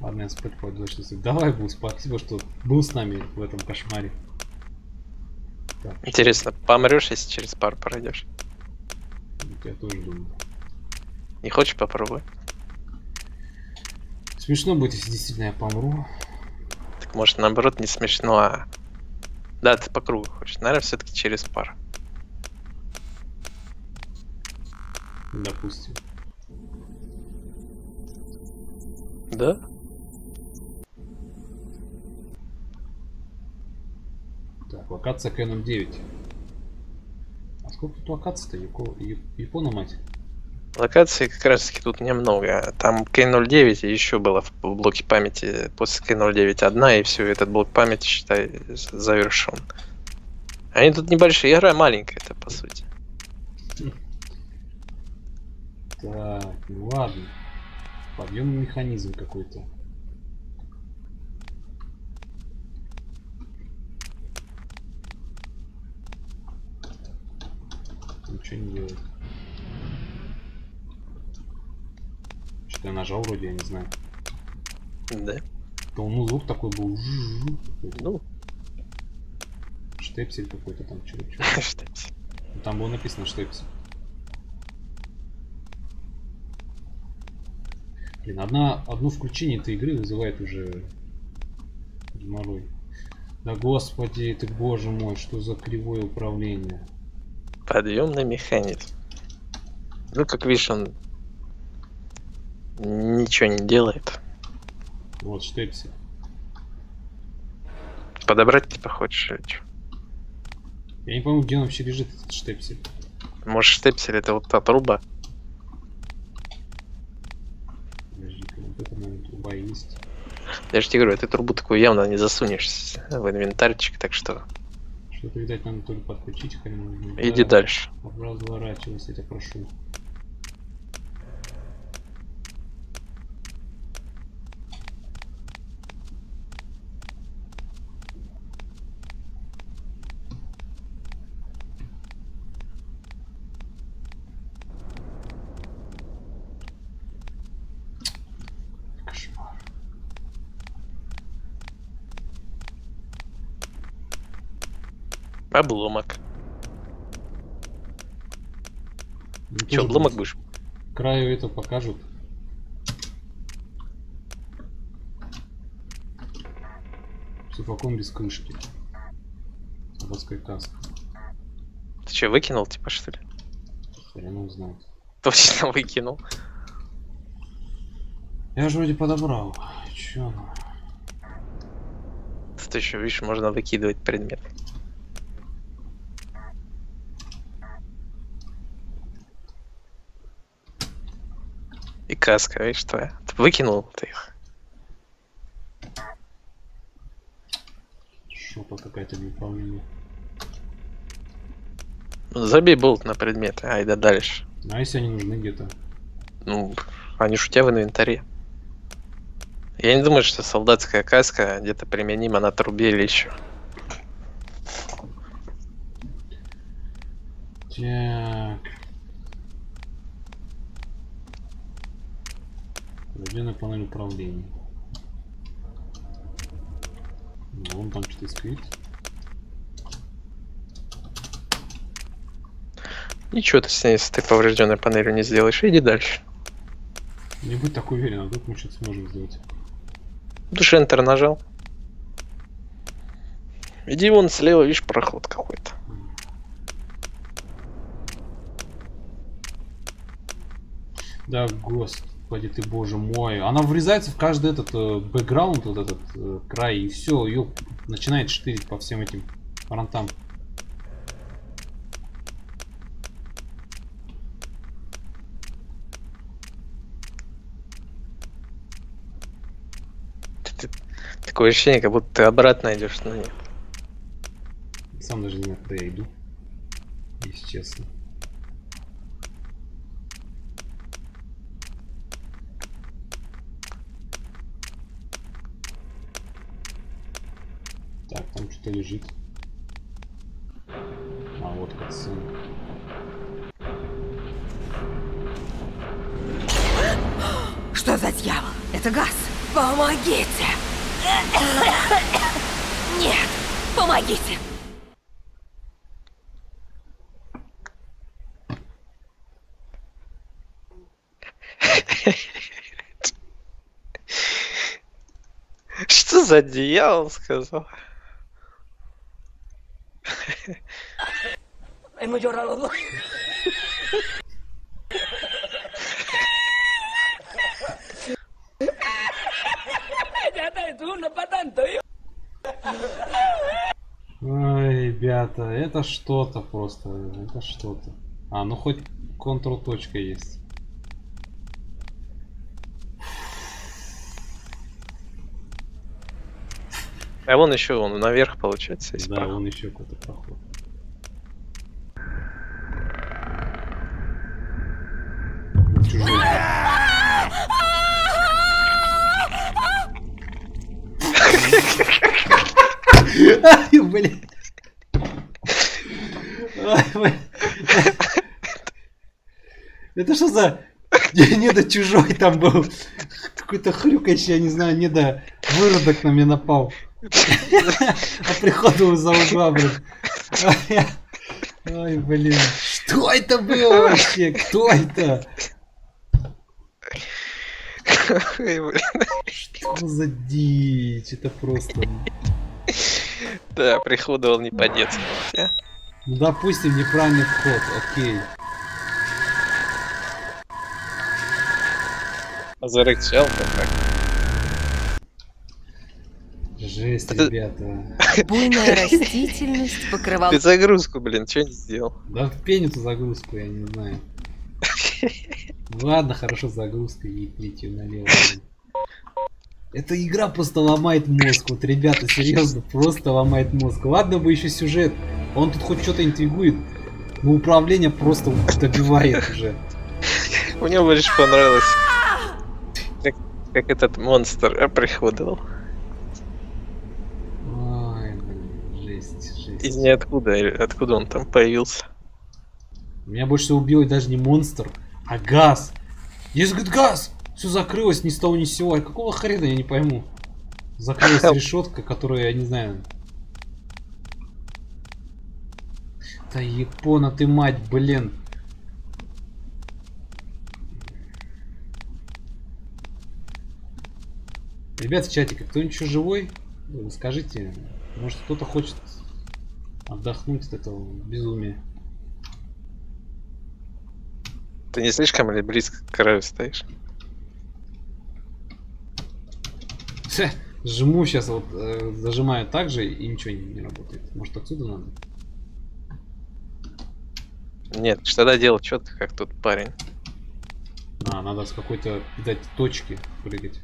Ладно, я спать пойду. Давай, Бу, спасибо, что был с нами в этом кошмаре. Так, Интересно, помрешь, если через пару пройдешь? Я тоже думаю. Не хочешь попробовать? Смешно будет, если действительно я помру. Так может наоборот не смешно, а... Да, ты по кругу хочешь. Наверное, все-таки через пару. Допустим. Да? Так, локация К09. А сколько тут локаций-то, Япона мать? Локаций как раз таки тут немного. Там К09 еще было в блоке памяти. После К09 одна, и все, этот блок памяти, считай, завершен. Они тут небольшие, игра маленькая это по сути. Так, ну ладно. Подъемный механизм какой-то. Ничего не делает. Что я нажал вроде, я не знаю. Да. То ну звук такой был. Ну. Штепсель какой-то там что Штепсель. Там было написано штепсель. Блин, одна, одно включение этой игры вызывает уже геморрой. Да господи, ты боже мой, что за кривое управление. Подъемный механизм. Ну, как видишь, он ничего не делает. Вот штепсель. Подобрать типа хочешь или что? Я не помню, где он вообще лежит, этот штепсель. Может штепсель это вот та труба? труба есть. Я же тебе говорю, эту трубу такую явно не засунешь в инвентарчик, так что... Что-то, видать, надо только подключить. Иди да, дальше. Разворачивайся, я прошу. Обломок. Ну, Че, обломок будешь? Краю это покажут. Сифаком без крышки. Заводская каска. Ты что, выкинул, типа, что ли? Хрен знает. Точно выкинул. Я же вроде подобрал. Чё? Ты еще, видишь, можно выкидывать предмет. Каска, видишь, твоя. Ты выкинул ты их. Шопа какая-то неуправление. Забей болт на предметы, айда дальше. А если они нужны где-то? Ну, они ж у тебя в инвентаре. Я не думаю, что солдатская каска где-то применима на трубе или еще. Так. Рожденная панель управления. Ну, он там что-то искрит. Ничего ты с ней, с этой поврежденной панелью не сделаешь. Иди дальше. Не будь так уверен, а вдруг мы что-то сможем сделать. Душ Enter нажал. Иди вон слева, видишь, проход какой-то. Да, господи ты, боже мой. Она врезается в каждый этот э, бэкграунд, вот этот э, край, и все, ее начинает штырить по всем этим фронтам. Такое ощущение, как будто ты обратно идешь на нее. Сам даже не знаю, куда я иду. Если честно. Что-то лежит. А вот как сын. Что за дьявол? Это газ. Помогите! Нет, помогите! Что за дьявол сказал? Hemos llorado los dos. Ой, ребята, это что-то просто, это что-то. А, ну хоть контрол точка есть. А вон еще он наверх получается. Да, проход. вон еще какой-то проход. Ай, блин. Ай, блин. Это что за... Не, да чужой там был. Какой-то хрюкающий, я не знаю, не да выродок на меня напал. А приходу за угла, блин. Ай, Ой, блин. Что это было вообще? Кто это? Что за дичь? Это просто... Да, приходовал не по-детски. а? Ну, допустим, неправильный вход, окей. Зарычал так. Жесть, Это- ребята. Буйная растительность покрывала Ты загрузку, блин, что не сделал? Да в пеню-то загрузку, я не знаю. Ладно, хорошо, загрузка и ее налево. Эта игра просто ломает мозг. Вот, ребята, серьезно, просто ломает мозг. Ладно бы еще сюжет. Он тут хоть что-то интригует. Но управление просто добивает уже. Мне больше понравилось, как, как этот монстр приходовал. Ой, блин, жесть, жесть. Из ниоткуда, откуда он там появился. Меня больше всего убил даже не монстр, а газ. Есть, говорит, газ! Все закрылось ни с того ни с сего. Какого хрена, я не пойму. Закрылась решетка, которую я не знаю. Да Япона ты мать, блин. Ребят в чатике, кто-нибудь еще живой? Ну, Скажите, может кто-то хочет отдохнуть от этого безумия. Ты не слишком ли близко к краю стоишь? Ха, Жму сейчас, вот э, зажимаю так же и ничего не, не работает. Может отсюда надо? Нет, что тогда делать четко, как тут парень. А, надо с какой-то, видать, точки прыгать.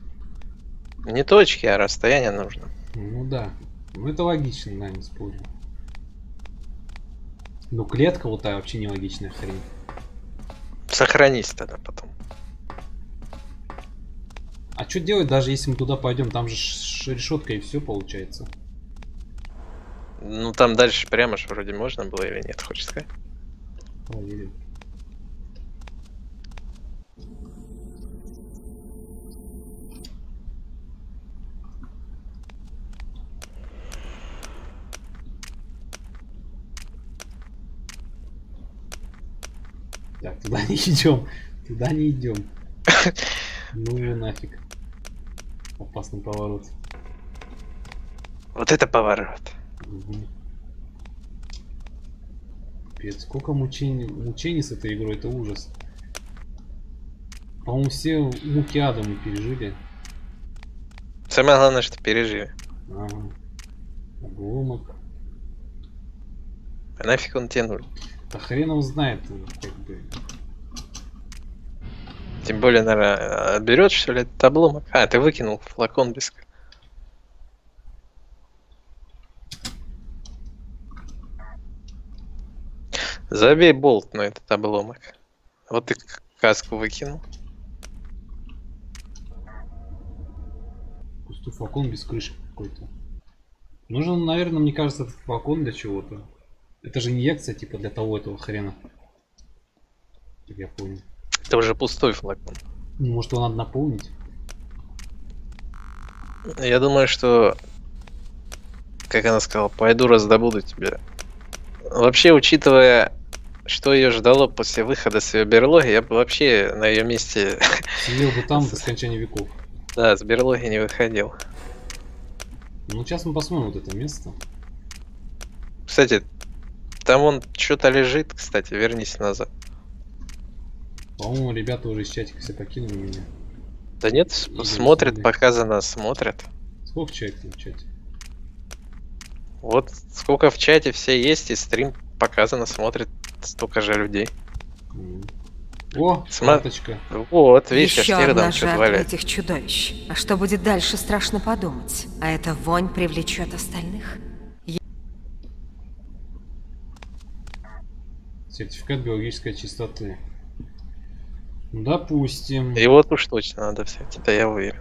Не точки, а расстояние нужно. Ну да. Ну это логично, да, не спорю. Ну, клетка вот такая вообще нелогичная хрень. Сохранись тогда потом. А что делать, даже если мы туда пойдем? Там же решетка и все получается. Ну там дальше прямо же вроде можно было или нет, хочешь сказать? Проверим. Так, туда не идем. Туда не идем. Ну его нафиг. Опасный поворот. Вот это поворот. Угу. Сколько мучений, мучений с этой игрой, это ужас. По-моему, все муки ада мы пережили. Самое главное, что пережили. Ага. Обломок. А нафиг он нужен? Да хрен его знает, как бы. Тем более, наверное, берет что ли этот обломок. А, ты выкинул флакон без... Забей болт на этот обломок. Вот ты каску выкинул. Пустой флакон без крыши какой-то. Нужен, наверное, мне кажется, этот флакон для чего-то. Это же инъекция, типа, для того этого хрена. Я понял. Это уже пустой флакон. Ну, может его надо наполнить? Я думаю, что, как она сказала, пойду раздобуду тебе. Вообще, учитывая, что ее ждало после выхода с ее берлоги, я бы вообще на ее месте... Сидел бы там до скончания веков. Да, с берлоги не выходил. Ну, сейчас мы посмотрим вот это место. Кстати, там он что-то лежит, кстати, вернись назад. По-моему, ребята уже из чатика все покинули меня. Да нет, Или смотрят, показано, смотрят. Сколько человек в чате? Вот сколько в чате все есть, и стрим показано, смотрит столько же людей. Mm. О, Сма... карточка. Вот, видишь, Еще я одна жертва этих чудовищ. А что будет дальше, страшно подумать. А эта вонь привлечет остальных. Сертификат биологической чистоты. Допустим. И вот уж точно надо взять, это я уверен.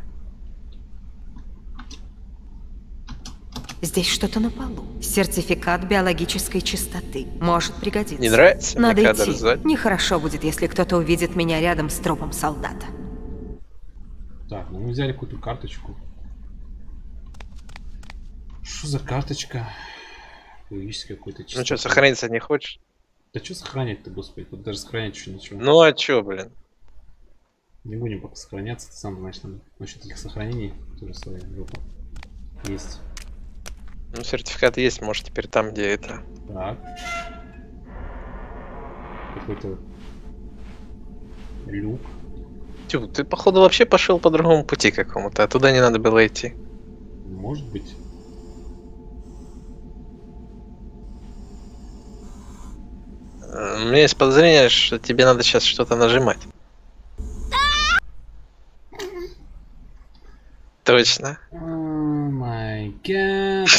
Здесь что-то на полу. Сертификат биологической чистоты. Может пригодиться. Не нравится? Надо идти. Сзади. Нехорошо будет, если кто-то увидит меня рядом с трупом солдата. Так, ну мы взяли какую-то карточку. Что за карточка? Биологическая какой-то чистота. Ну что, сохраниться не хочешь? Да что сохранять-то, господи? Тут даже сохранять еще ничего. Ну а чё, блин? Не будем пока сохраняться, ты сам знаешь, там насчет этих сохранений тоже своя жопа есть. Ну, сертификат есть, может, теперь там, где это. Так. Какой-то люк. Тю, ты, походу, вообще пошел по другому пути какому-то, а туда не надо было идти. Может быть. У меня есть подозрение, что тебе надо сейчас что-то нажимать. Точно. О май гад.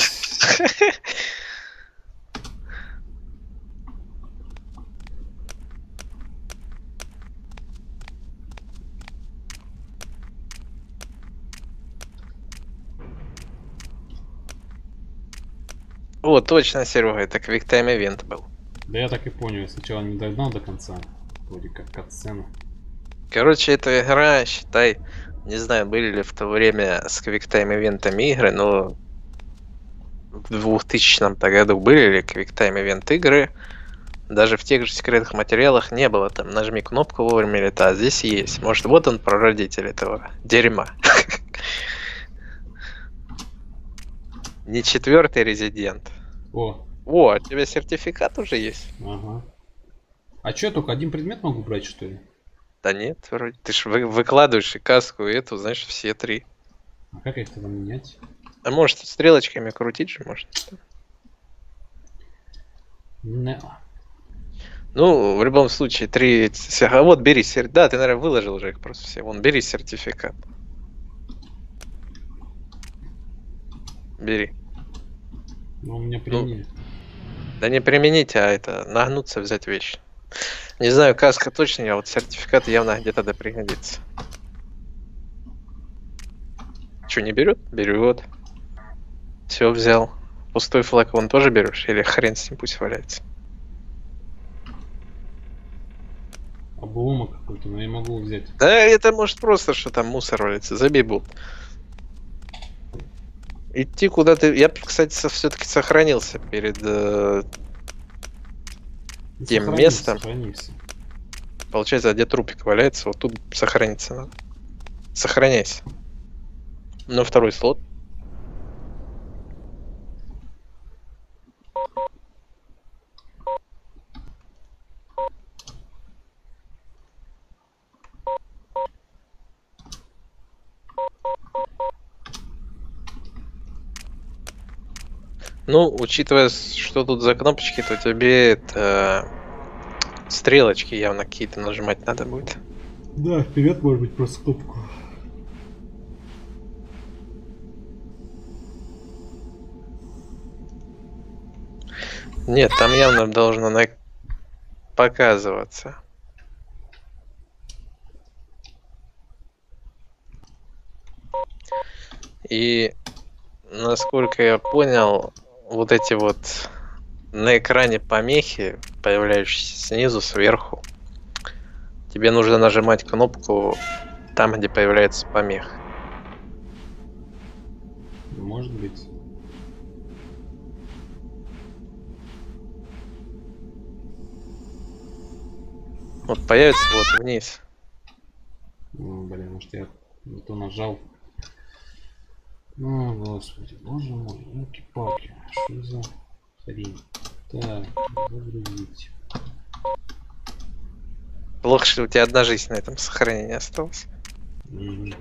О, точно, Серега, это квиктайм ивент был. Да я так и понял, я сначала не догнал до конца. Вроде как катсцену. Короче, эта игра, считай, не знаю, были ли в то время с квиктайм ивентами игры, но в 2000 году были ли квиктайм ивент игры. Даже в тех же секретных материалах не было там нажми кнопку вовремя или а здесь есть. Может вот он прародитель этого дерьма. Не четвертый резидент. О. О, у тебя сертификат уже есть. Ага. А что, только один предмет могу брать, что ли? Да нет, вроде. Ты же вы, выкладываешь и каску, и эту, знаешь, все три. А как их тогда менять? А может стрелочками крутить же может? Не. Ну, в любом случае, три... А вот, бери сертификат. Да, ты, наверное, выложил уже их просто все. Вон, бери сертификат. Бери. Ну, у меня при ну, Да не применить, а это нагнуться, взять вещь. Не знаю, каска точно, а вот сертификат явно где-то да пригодится. Что, не берет? Берет. Все взял. Пустой флаг он тоже берешь? Или хрен с ним пусть валяется? Обломок какой-то, но я могу взять. Да это может просто, что там мусор валится. Забей болт. Идти куда ты... Я, кстати, все-таки сохранился перед э, тем местом. сохранись. Получается, где трупик валяется, вот тут сохраниться надо. Сохраняйся. На второй слот. Ну, учитывая, что тут за кнопочки, то тебе это стрелочки явно какие-то нажимать надо будет. Да, вперед, может быть, просто кнопку. Нет, там явно должно на... показываться. И насколько я понял, вот эти вот на экране помехи, появляющиеся снизу, сверху, тебе нужно нажимать кнопку там, где появляется помех. Может быть. Вот появится вот вниз. Ну, блин, может я не то нажал. Ну, господи, боже мой, елки-палки, что за хрень? Так, загрузить. Плохо, что у тебя одна жизнь на этом сохранении осталась. Мгм.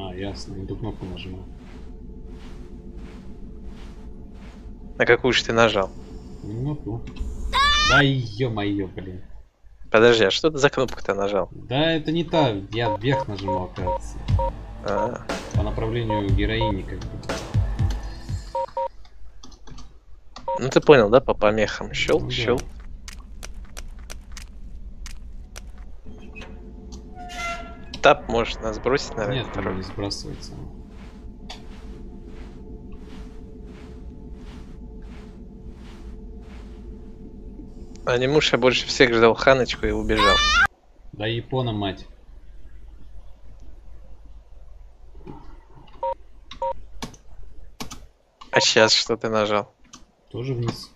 А, ясно, не ту кнопку нажимал. На какую же ты нажал? Ну, ту. Да ё-моё, блин. Подожди, а что ты за кнопку-то нажал? Да, это не та, я вверх нажимал, оказывается. А, По направлению героини, как бы. ну ты понял, да, по помехам. Щел, Ну да. щел. Тап может нас бросить на Нет, второй. не сбрасывается. Анимуша больше всех ждал Ханочку и убежал. Да Япона, мать. А сейчас что ты нажал? Тоже вниз.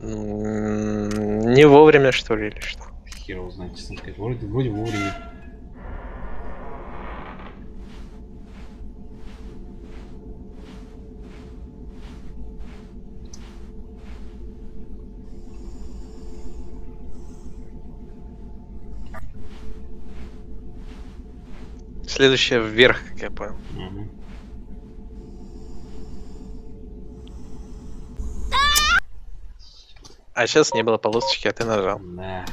М, Не вовремя, что ли, или что? Хер его знает, честно сказать. Вроде, вроде вовремя. Следующее вверх, как я понял. Мгм. А сейчас не было полосочки, а ты нажал. Да.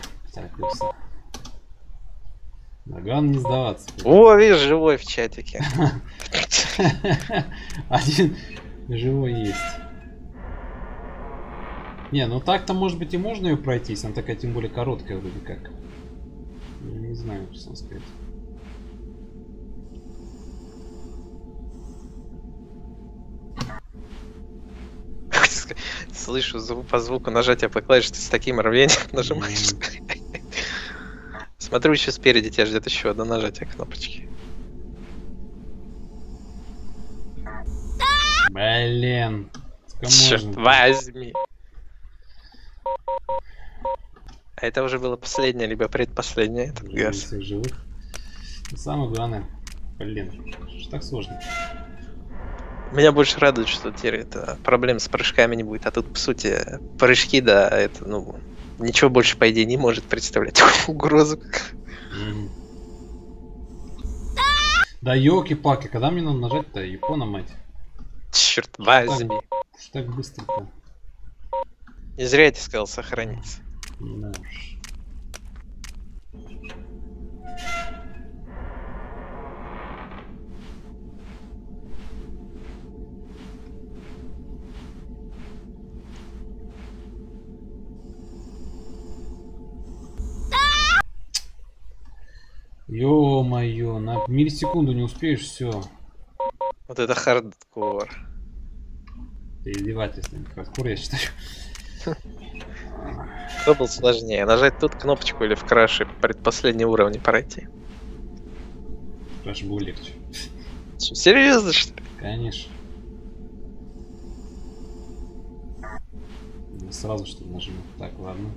Наган не сдаваться. О, видишь, живой в чатике. Один живой есть. Не, ну так-то может быть и можно ее пройтись, она такая тем более короткая вроде как. Я не знаю, честно сказать. Слышу звук по звуку нажатия по клавише, ты с таким рвением нажимаешь. Смотрю, еще спереди тебя ждет еще одно нажатие кнопочки. Блин. Черт возьми. А это уже было последнее, либо предпоследнее, этот Блин, газ. всех живых. И самое главное, блин, что так сложно. Меня больше радует, что теперь это проблем с прыжками не будет. А тут, по сути, прыжки, да, это, ну, ничего больше, по идее, не может представлять угрозу. Да елки-палки, когда мне надо нажать-то, Япона, мать? Черт возьми. Что так быстро-то? Не зря я тебе сказал сохраниться. Да. Ё-моё, на миллисекунду не успеешь, все. Вот это хардкор. Это издевательство, хардкор, я считаю. Что было сложнее? Нажать тут кнопочку или в Краше предпоследний уровень пройти? Краш был легче. Что, серьезно, что ли? Конечно. Сразу что нажму. Так, ладно.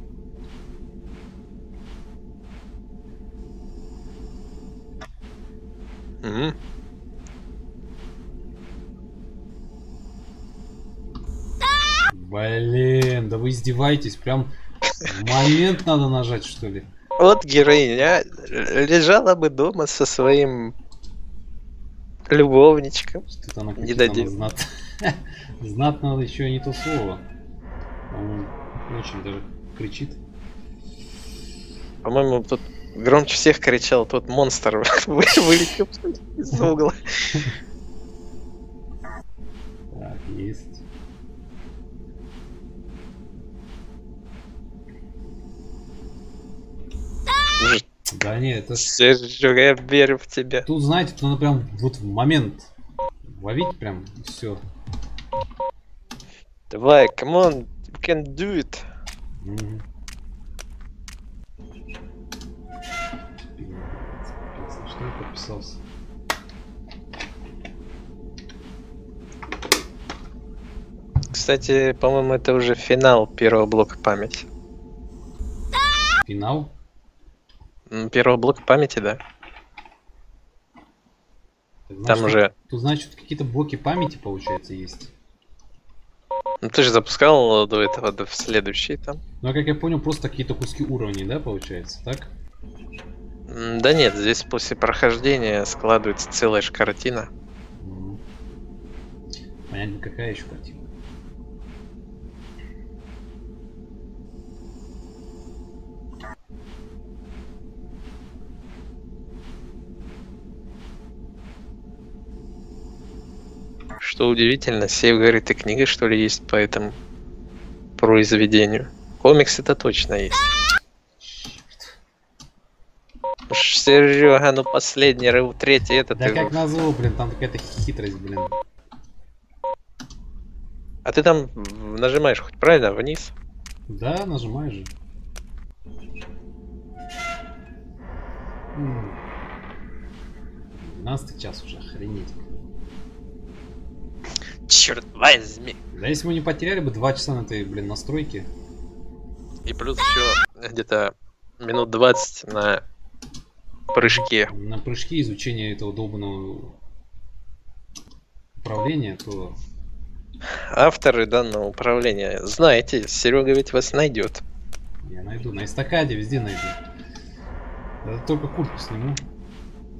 Угу. Блин, да вы издеваетесь, прям в момент надо нажать, что ли? Вот героиня лежала бы дома со своим любовничком. Что-то она не дадим. Знат... Знатно еще не то слово. Он очень даже кричит. По-моему, тут громче всех кричал тот монстр, вылетел из угла. Так, есть. Да нет, это... Сережа, я верю в тебя. Тут, знаете, тут надо прям вот в момент ловить прям, и все. Давай, come on, you can do it. Mm -hmm. Что я подписался? Кстати, по-моему, это уже финал первого блока памяти. Финал? Первого блока памяти, да. Значит, Там уже... Тут значит какие-то блоки памяти, получается, есть. Ну ты же запускал до этого, до следующий там. Ну а как я понял, просто какие-то куски уровней, да, получается, так? Да нет, здесь после прохождения складывается целая же картина. Понятно, какая еще картина. Что удивительно, сейв говорит и книга что ли есть по этому произведению. Комикс это точно есть. Серега, ну последний, рыв, третий, это да ты... как назло, блин, там какая-то хитрость, блин. А ты там нажимаешь хоть правильно вниз? Да, нажимаешь же. 12 час уже, охренеть. Черт возьми. Да если мы не потеряли бы 2 часа на этой, блин, настройке. И плюс еще где-то минут 20 на прыжке. На прыжке изучения этого долбанного управления, то... Авторы данного управления, знаете, Серега ведь вас найдет. Я найду, на эстакаде везде найду. Да только куртку сниму.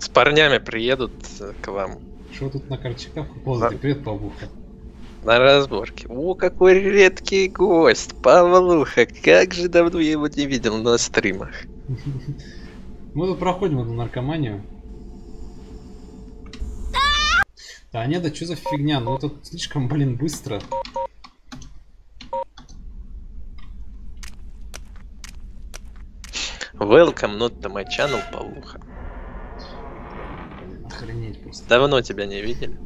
С парнями приедут к вам. Что тут на корчаках ползает? Привет, Павлуха. На разборке. О, какой редкий гость! Павлуха, как же давно я его не видел на стримах. Мы тут проходим эту наркоманию. Да нет, да что за фигня? Ну это слишком, блин, быстро. Welcome not to my channel, Павлуха. Охренеть просто. Давно тебя не видели.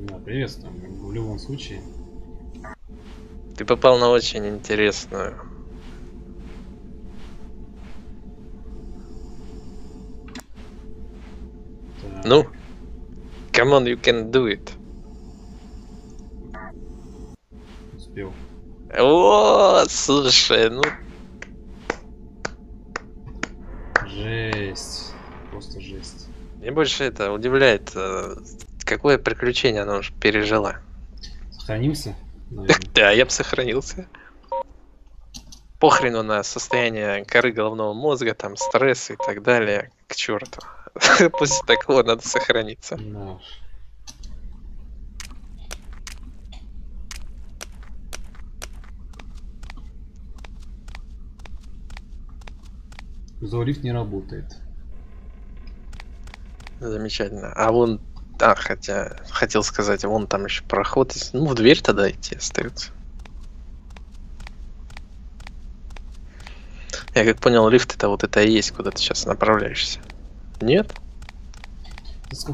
Да, приветствуем в любом случае. Ты попал на очень интересную. Так. Ну, come on, you can do it. Успел. О, слушай, ну. Жесть. Просто жесть. Мне больше это удивляет, э, какое приключение она уже пережила. Сохранимся? Да, я бы сохранился. Похрену на состояние коры головного мозга, там стресс и так далее. К черту. После такого надо сохраниться. Заулифт не работает. Замечательно. А вон а, хотя, хотел сказать, вон там еще проход. Ну, в дверь тогда идти остается. Я как понял, лифт это вот это и есть, куда ты сейчас направляешься. Нет?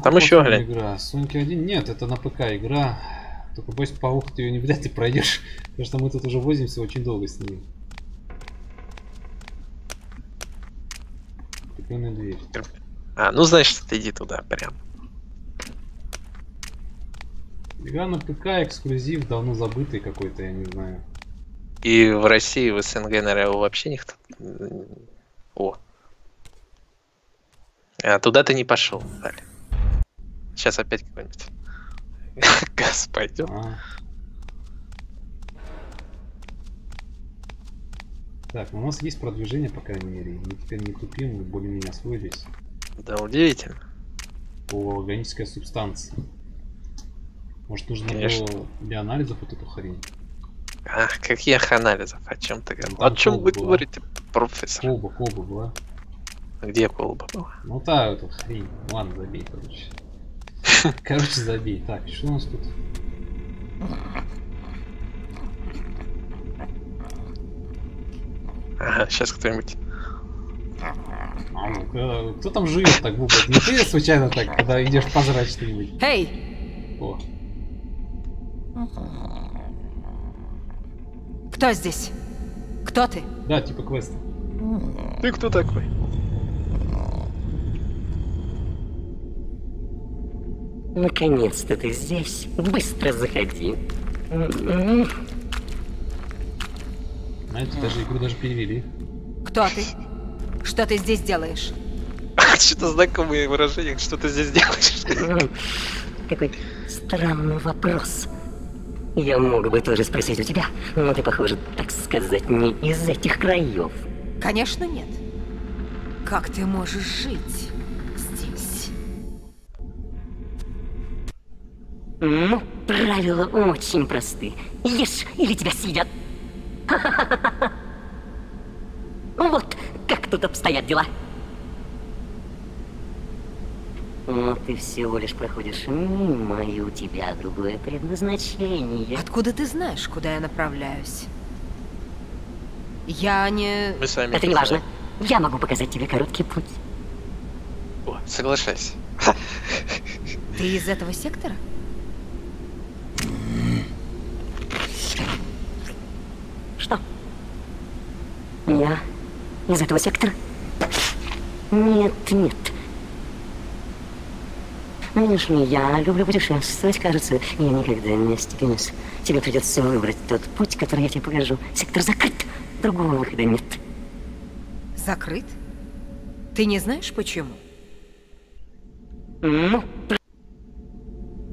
Там еще глянь. игра. Соньки 1? Нет, это на ПК игра. Только боюсь, паук ты ее не вряд ли пройдешь. Потому что мы тут уже возимся очень долго с ними. Прикольная дверь. А, ну значит, иди туда прям. Игра на ПК эксклюзив, давно забытый какой-то, я не знаю. И в России, в СНГ, наверное, вообще никто... О. А туда ты не пошел, Далее. Сейчас опять какой-нибудь газ пойдет. А. Так, ну у нас есть продвижение, по крайней мере. Мы теперь не тупим, мы более-менее освоились. Да, удивительно. По органической субстанции. Может нужно Конечно. было для анализов вот эту хрень? А, каких анализов? О чем ты говоришь? О чем вы была. говорите, профессор? Колба, колба была. Где колба была? Ну та, эту хрень. Ладно, забей, короче. Короче, забей. Так, что у нас тут? Ага, сейчас кто-нибудь. А ну кто там живет так глупо? Не ты случайно так, когда идешь позрать что-нибудь? Эй! О. Кто здесь? Кто ты? Да, типа квест. Ты кто такой? Наконец-то ты здесь. Быстро заходи. Знаете, даже игру даже перевели. Кто ты? Что ты здесь делаешь? Что-то знакомые выражения, что ты здесь делаешь? Какой странный вопрос. Я мог бы тоже спросить у тебя, но ты, похоже, так сказать, не из этих краев. Конечно, нет. Как ты можешь жить здесь? Ну, правила очень просты. Ешь, или тебя съедят. Вот как тут обстоят дела. Но ты всего лишь проходишь мимо, и у тебя другое предназначение. Откуда ты знаешь, куда я направляюсь? Я не... Мы с вами Это не важно. Я могу показать тебе короткий путь. О, соглашайся. Ты из этого сектора? Что? Я из этого сектора? Нет, нет. Видишь ли, я люблю путешествовать, кажется, я никогда не остепенюсь. Тебе придется выбрать тот путь, который я тебе покажу. Сектор закрыт, другого выхода нет. Закрыт? Ты не знаешь, почему? Ну,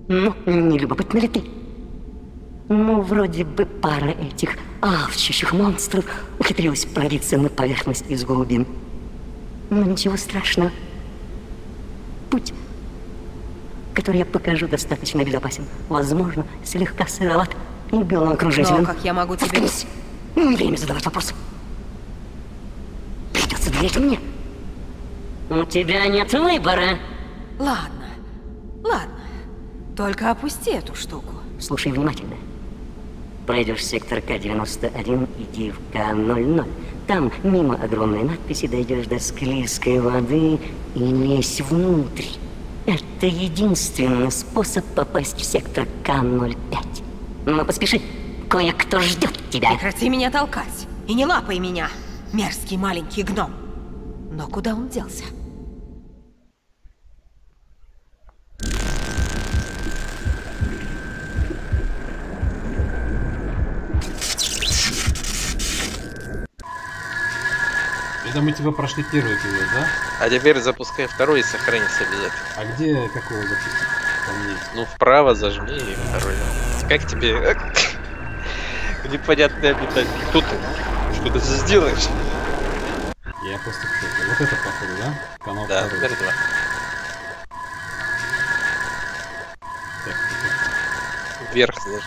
ну, не любопытно ли ты? Ну, вроде бы пара этих алчущих монстров ухитрилась пробиться на поверхность из глубин. Но ничего страшного. Путь который я покажу, достаточно безопасен. Возможно, слегка сыроват и головокружителен. Но как я могу тебе... Заткнись. Время задавать вопросы. Придется доверять мне. У тебя нет выбора. Ладно, ладно. Только опусти эту штуку. Слушай внимательно. Пройдешь сектор К-91, иди в К-00. Там, мимо огромной надписи, дойдешь до склизкой воды и лезь внутрь. Это единственный способ попасть в сектор К-05. Но поспеши, кое-кто ждет тебя. Прекрати меня толкать. И не лапай меня, мерзкий маленький гном. Но куда он делся? Это мы типа прошли первый эпизод, да? А теперь запускай второй и сохранись обязательно. А где какого запустить? Ну вправо зажми и второй. Как тебе? Непонятный обитатель. Кто ты? Что ты здесь делаешь? Я просто в шоке. Вот это походу, да? Канал да, второй. Да, два. Так, Вверх зажми.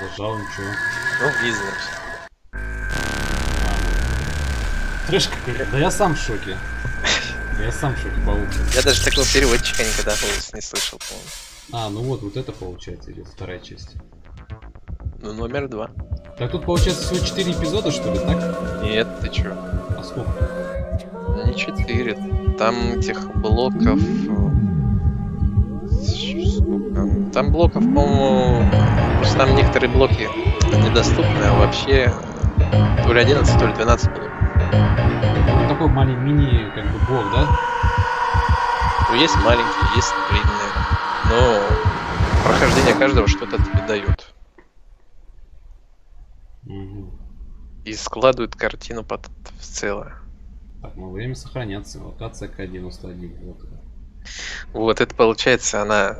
Зажал, ничего. Ну, вниз, значит. Трэш какой-то. Да я сам в шоке. Я сам в шоке получил. Я даже такого переводчика никогда не слышал, по-моему. А, ну вот, вот это получается, идет вторая часть. Ну, номер два. Так тут получается всего 4 эпизода, что ли, так? Нет, ты чё? А сколько? Не 4. Там этих блоков... Сколько? Там блоков, по-моему... Просто там некоторые блоки недоступны, а вообще... То ли 11, то ли 12 блоков. Такой маленький мини, как бы, блок, да? Ну, есть маленькие, есть длинные. Но прохождение каждого что-то тебе дает. Угу. И складывает картину под в целое. Так, ну время сохраняться. Локация К-91. Вот. вот это получается, она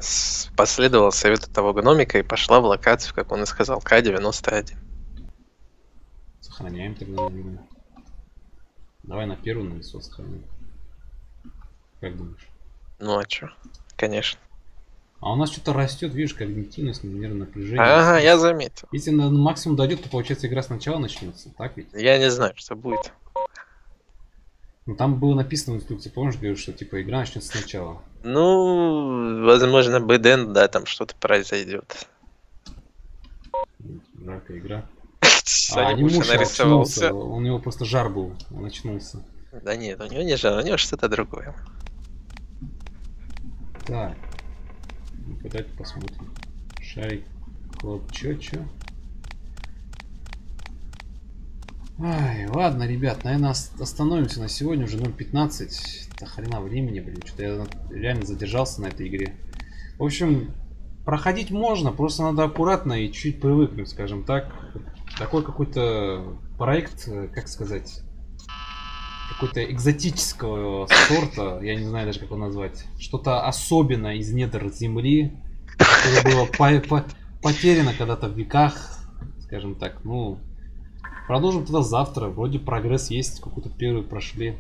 последовала совету того гномика и пошла в локацию, как он и сказал, К-91. Сохраняем тогда время. Давай на первую на весу сохраним. Как думаешь? Ну а чё? Конечно. А у нас что-то растет, видишь, когнитивность, нервное напряжение. Ага, я заметил. Если на максимум дойдет, то получается игра сначала начнется, так ведь? Я не знаю, что будет. Ну там было написано в инструкции, помнишь, говорю, что типа игра начнется сначала. Ну, возможно, бэдэн, да, там что-то произойдет. Жаркая игра. А, не муж нарисовался. У него просто жар был, он очнулся. Да нет, у него не жар, у него что-то другое. Так. Давайте посмотрим. Шарик. Клоп, чё, чё? Ай, ладно, ребят, наверное, остановимся на сегодня, уже 0.15. Да хрена времени, блин, что-то я реально задержался на этой игре. В общем, проходить можно, просто надо аккуратно и чуть привыкнуть, скажем так. Такой какой-то проект, как сказать, какой-то экзотического сорта, я не знаю даже как его назвать, что-то особенное из недр земли, которое было по по потеряно когда-то в веках, скажем так, ну, продолжим тогда завтра, вроде прогресс есть, какой-то первый прошли.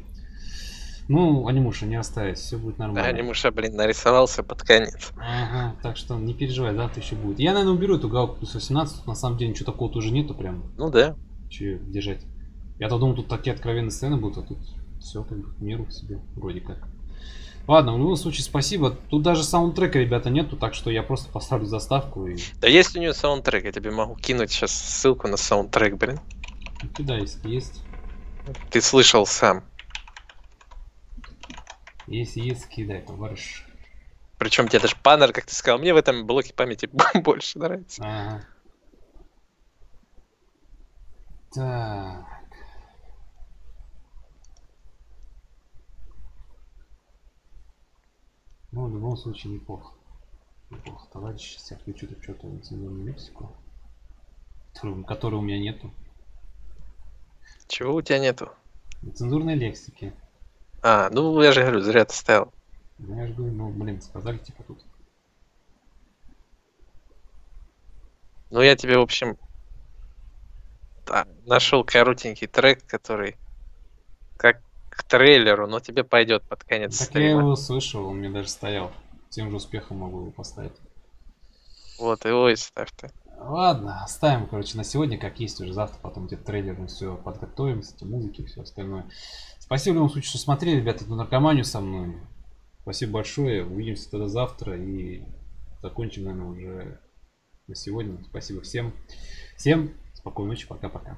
Ну, анимуша не оставить, все будет нормально. Да, анимуша, блин, нарисовался под конец. Ага, так что не переживай, завтра еще будет. Я, наверное, уберу эту галку плюс 18, на самом деле ничего такого тоже нету прям. Ну да. Че держать. Я-то думал, тут такие откровенные сцены будут, а тут все как бы в меру себе, вроде как. Ладно, в любом случае, спасибо. Тут даже саундтрека, ребята, нету, так что я просто поставлю заставку и... Да есть у нее саундтрек, я тебе могу кинуть сейчас ссылку на саундтрек, блин. Ну, куда если есть? Ты слышал сам. Если есть, кидай, товарищ. Причем тебе даже панер, как ты сказал, мне в этом блоке памяти больше нравится. Ага. Так. Ну, в любом случае, неплохо. Неплохо, товарищ. Сейчас я включу тут что-то нецензурную лексику, которой у меня нету. Чего у тебя нету? Нецензурной лексики. А, ну я же говорю, зря ты ставил. Ну я же говорю, ну блин, сказали типа тут. Ну я тебе, в общем, да, нашел коротенький трек, который как к трейлеру, но тебе пойдет под конец так стрима. я его слышал, он мне даже стоял. Тем же успехом могу его поставить. Вот, его и ставь ты. Ладно, оставим, короче, на сегодня как есть, уже завтра потом где-то трейлер мы все подготовим, с этим музыки и все остальное. Спасибо в любом случае, что смотрели, ребята, эту наркоманию со мной. Спасибо большое, увидимся тогда завтра и закончим, наверное, уже на сегодня. Спасибо всем. Всем спокойной ночи, пока-пока.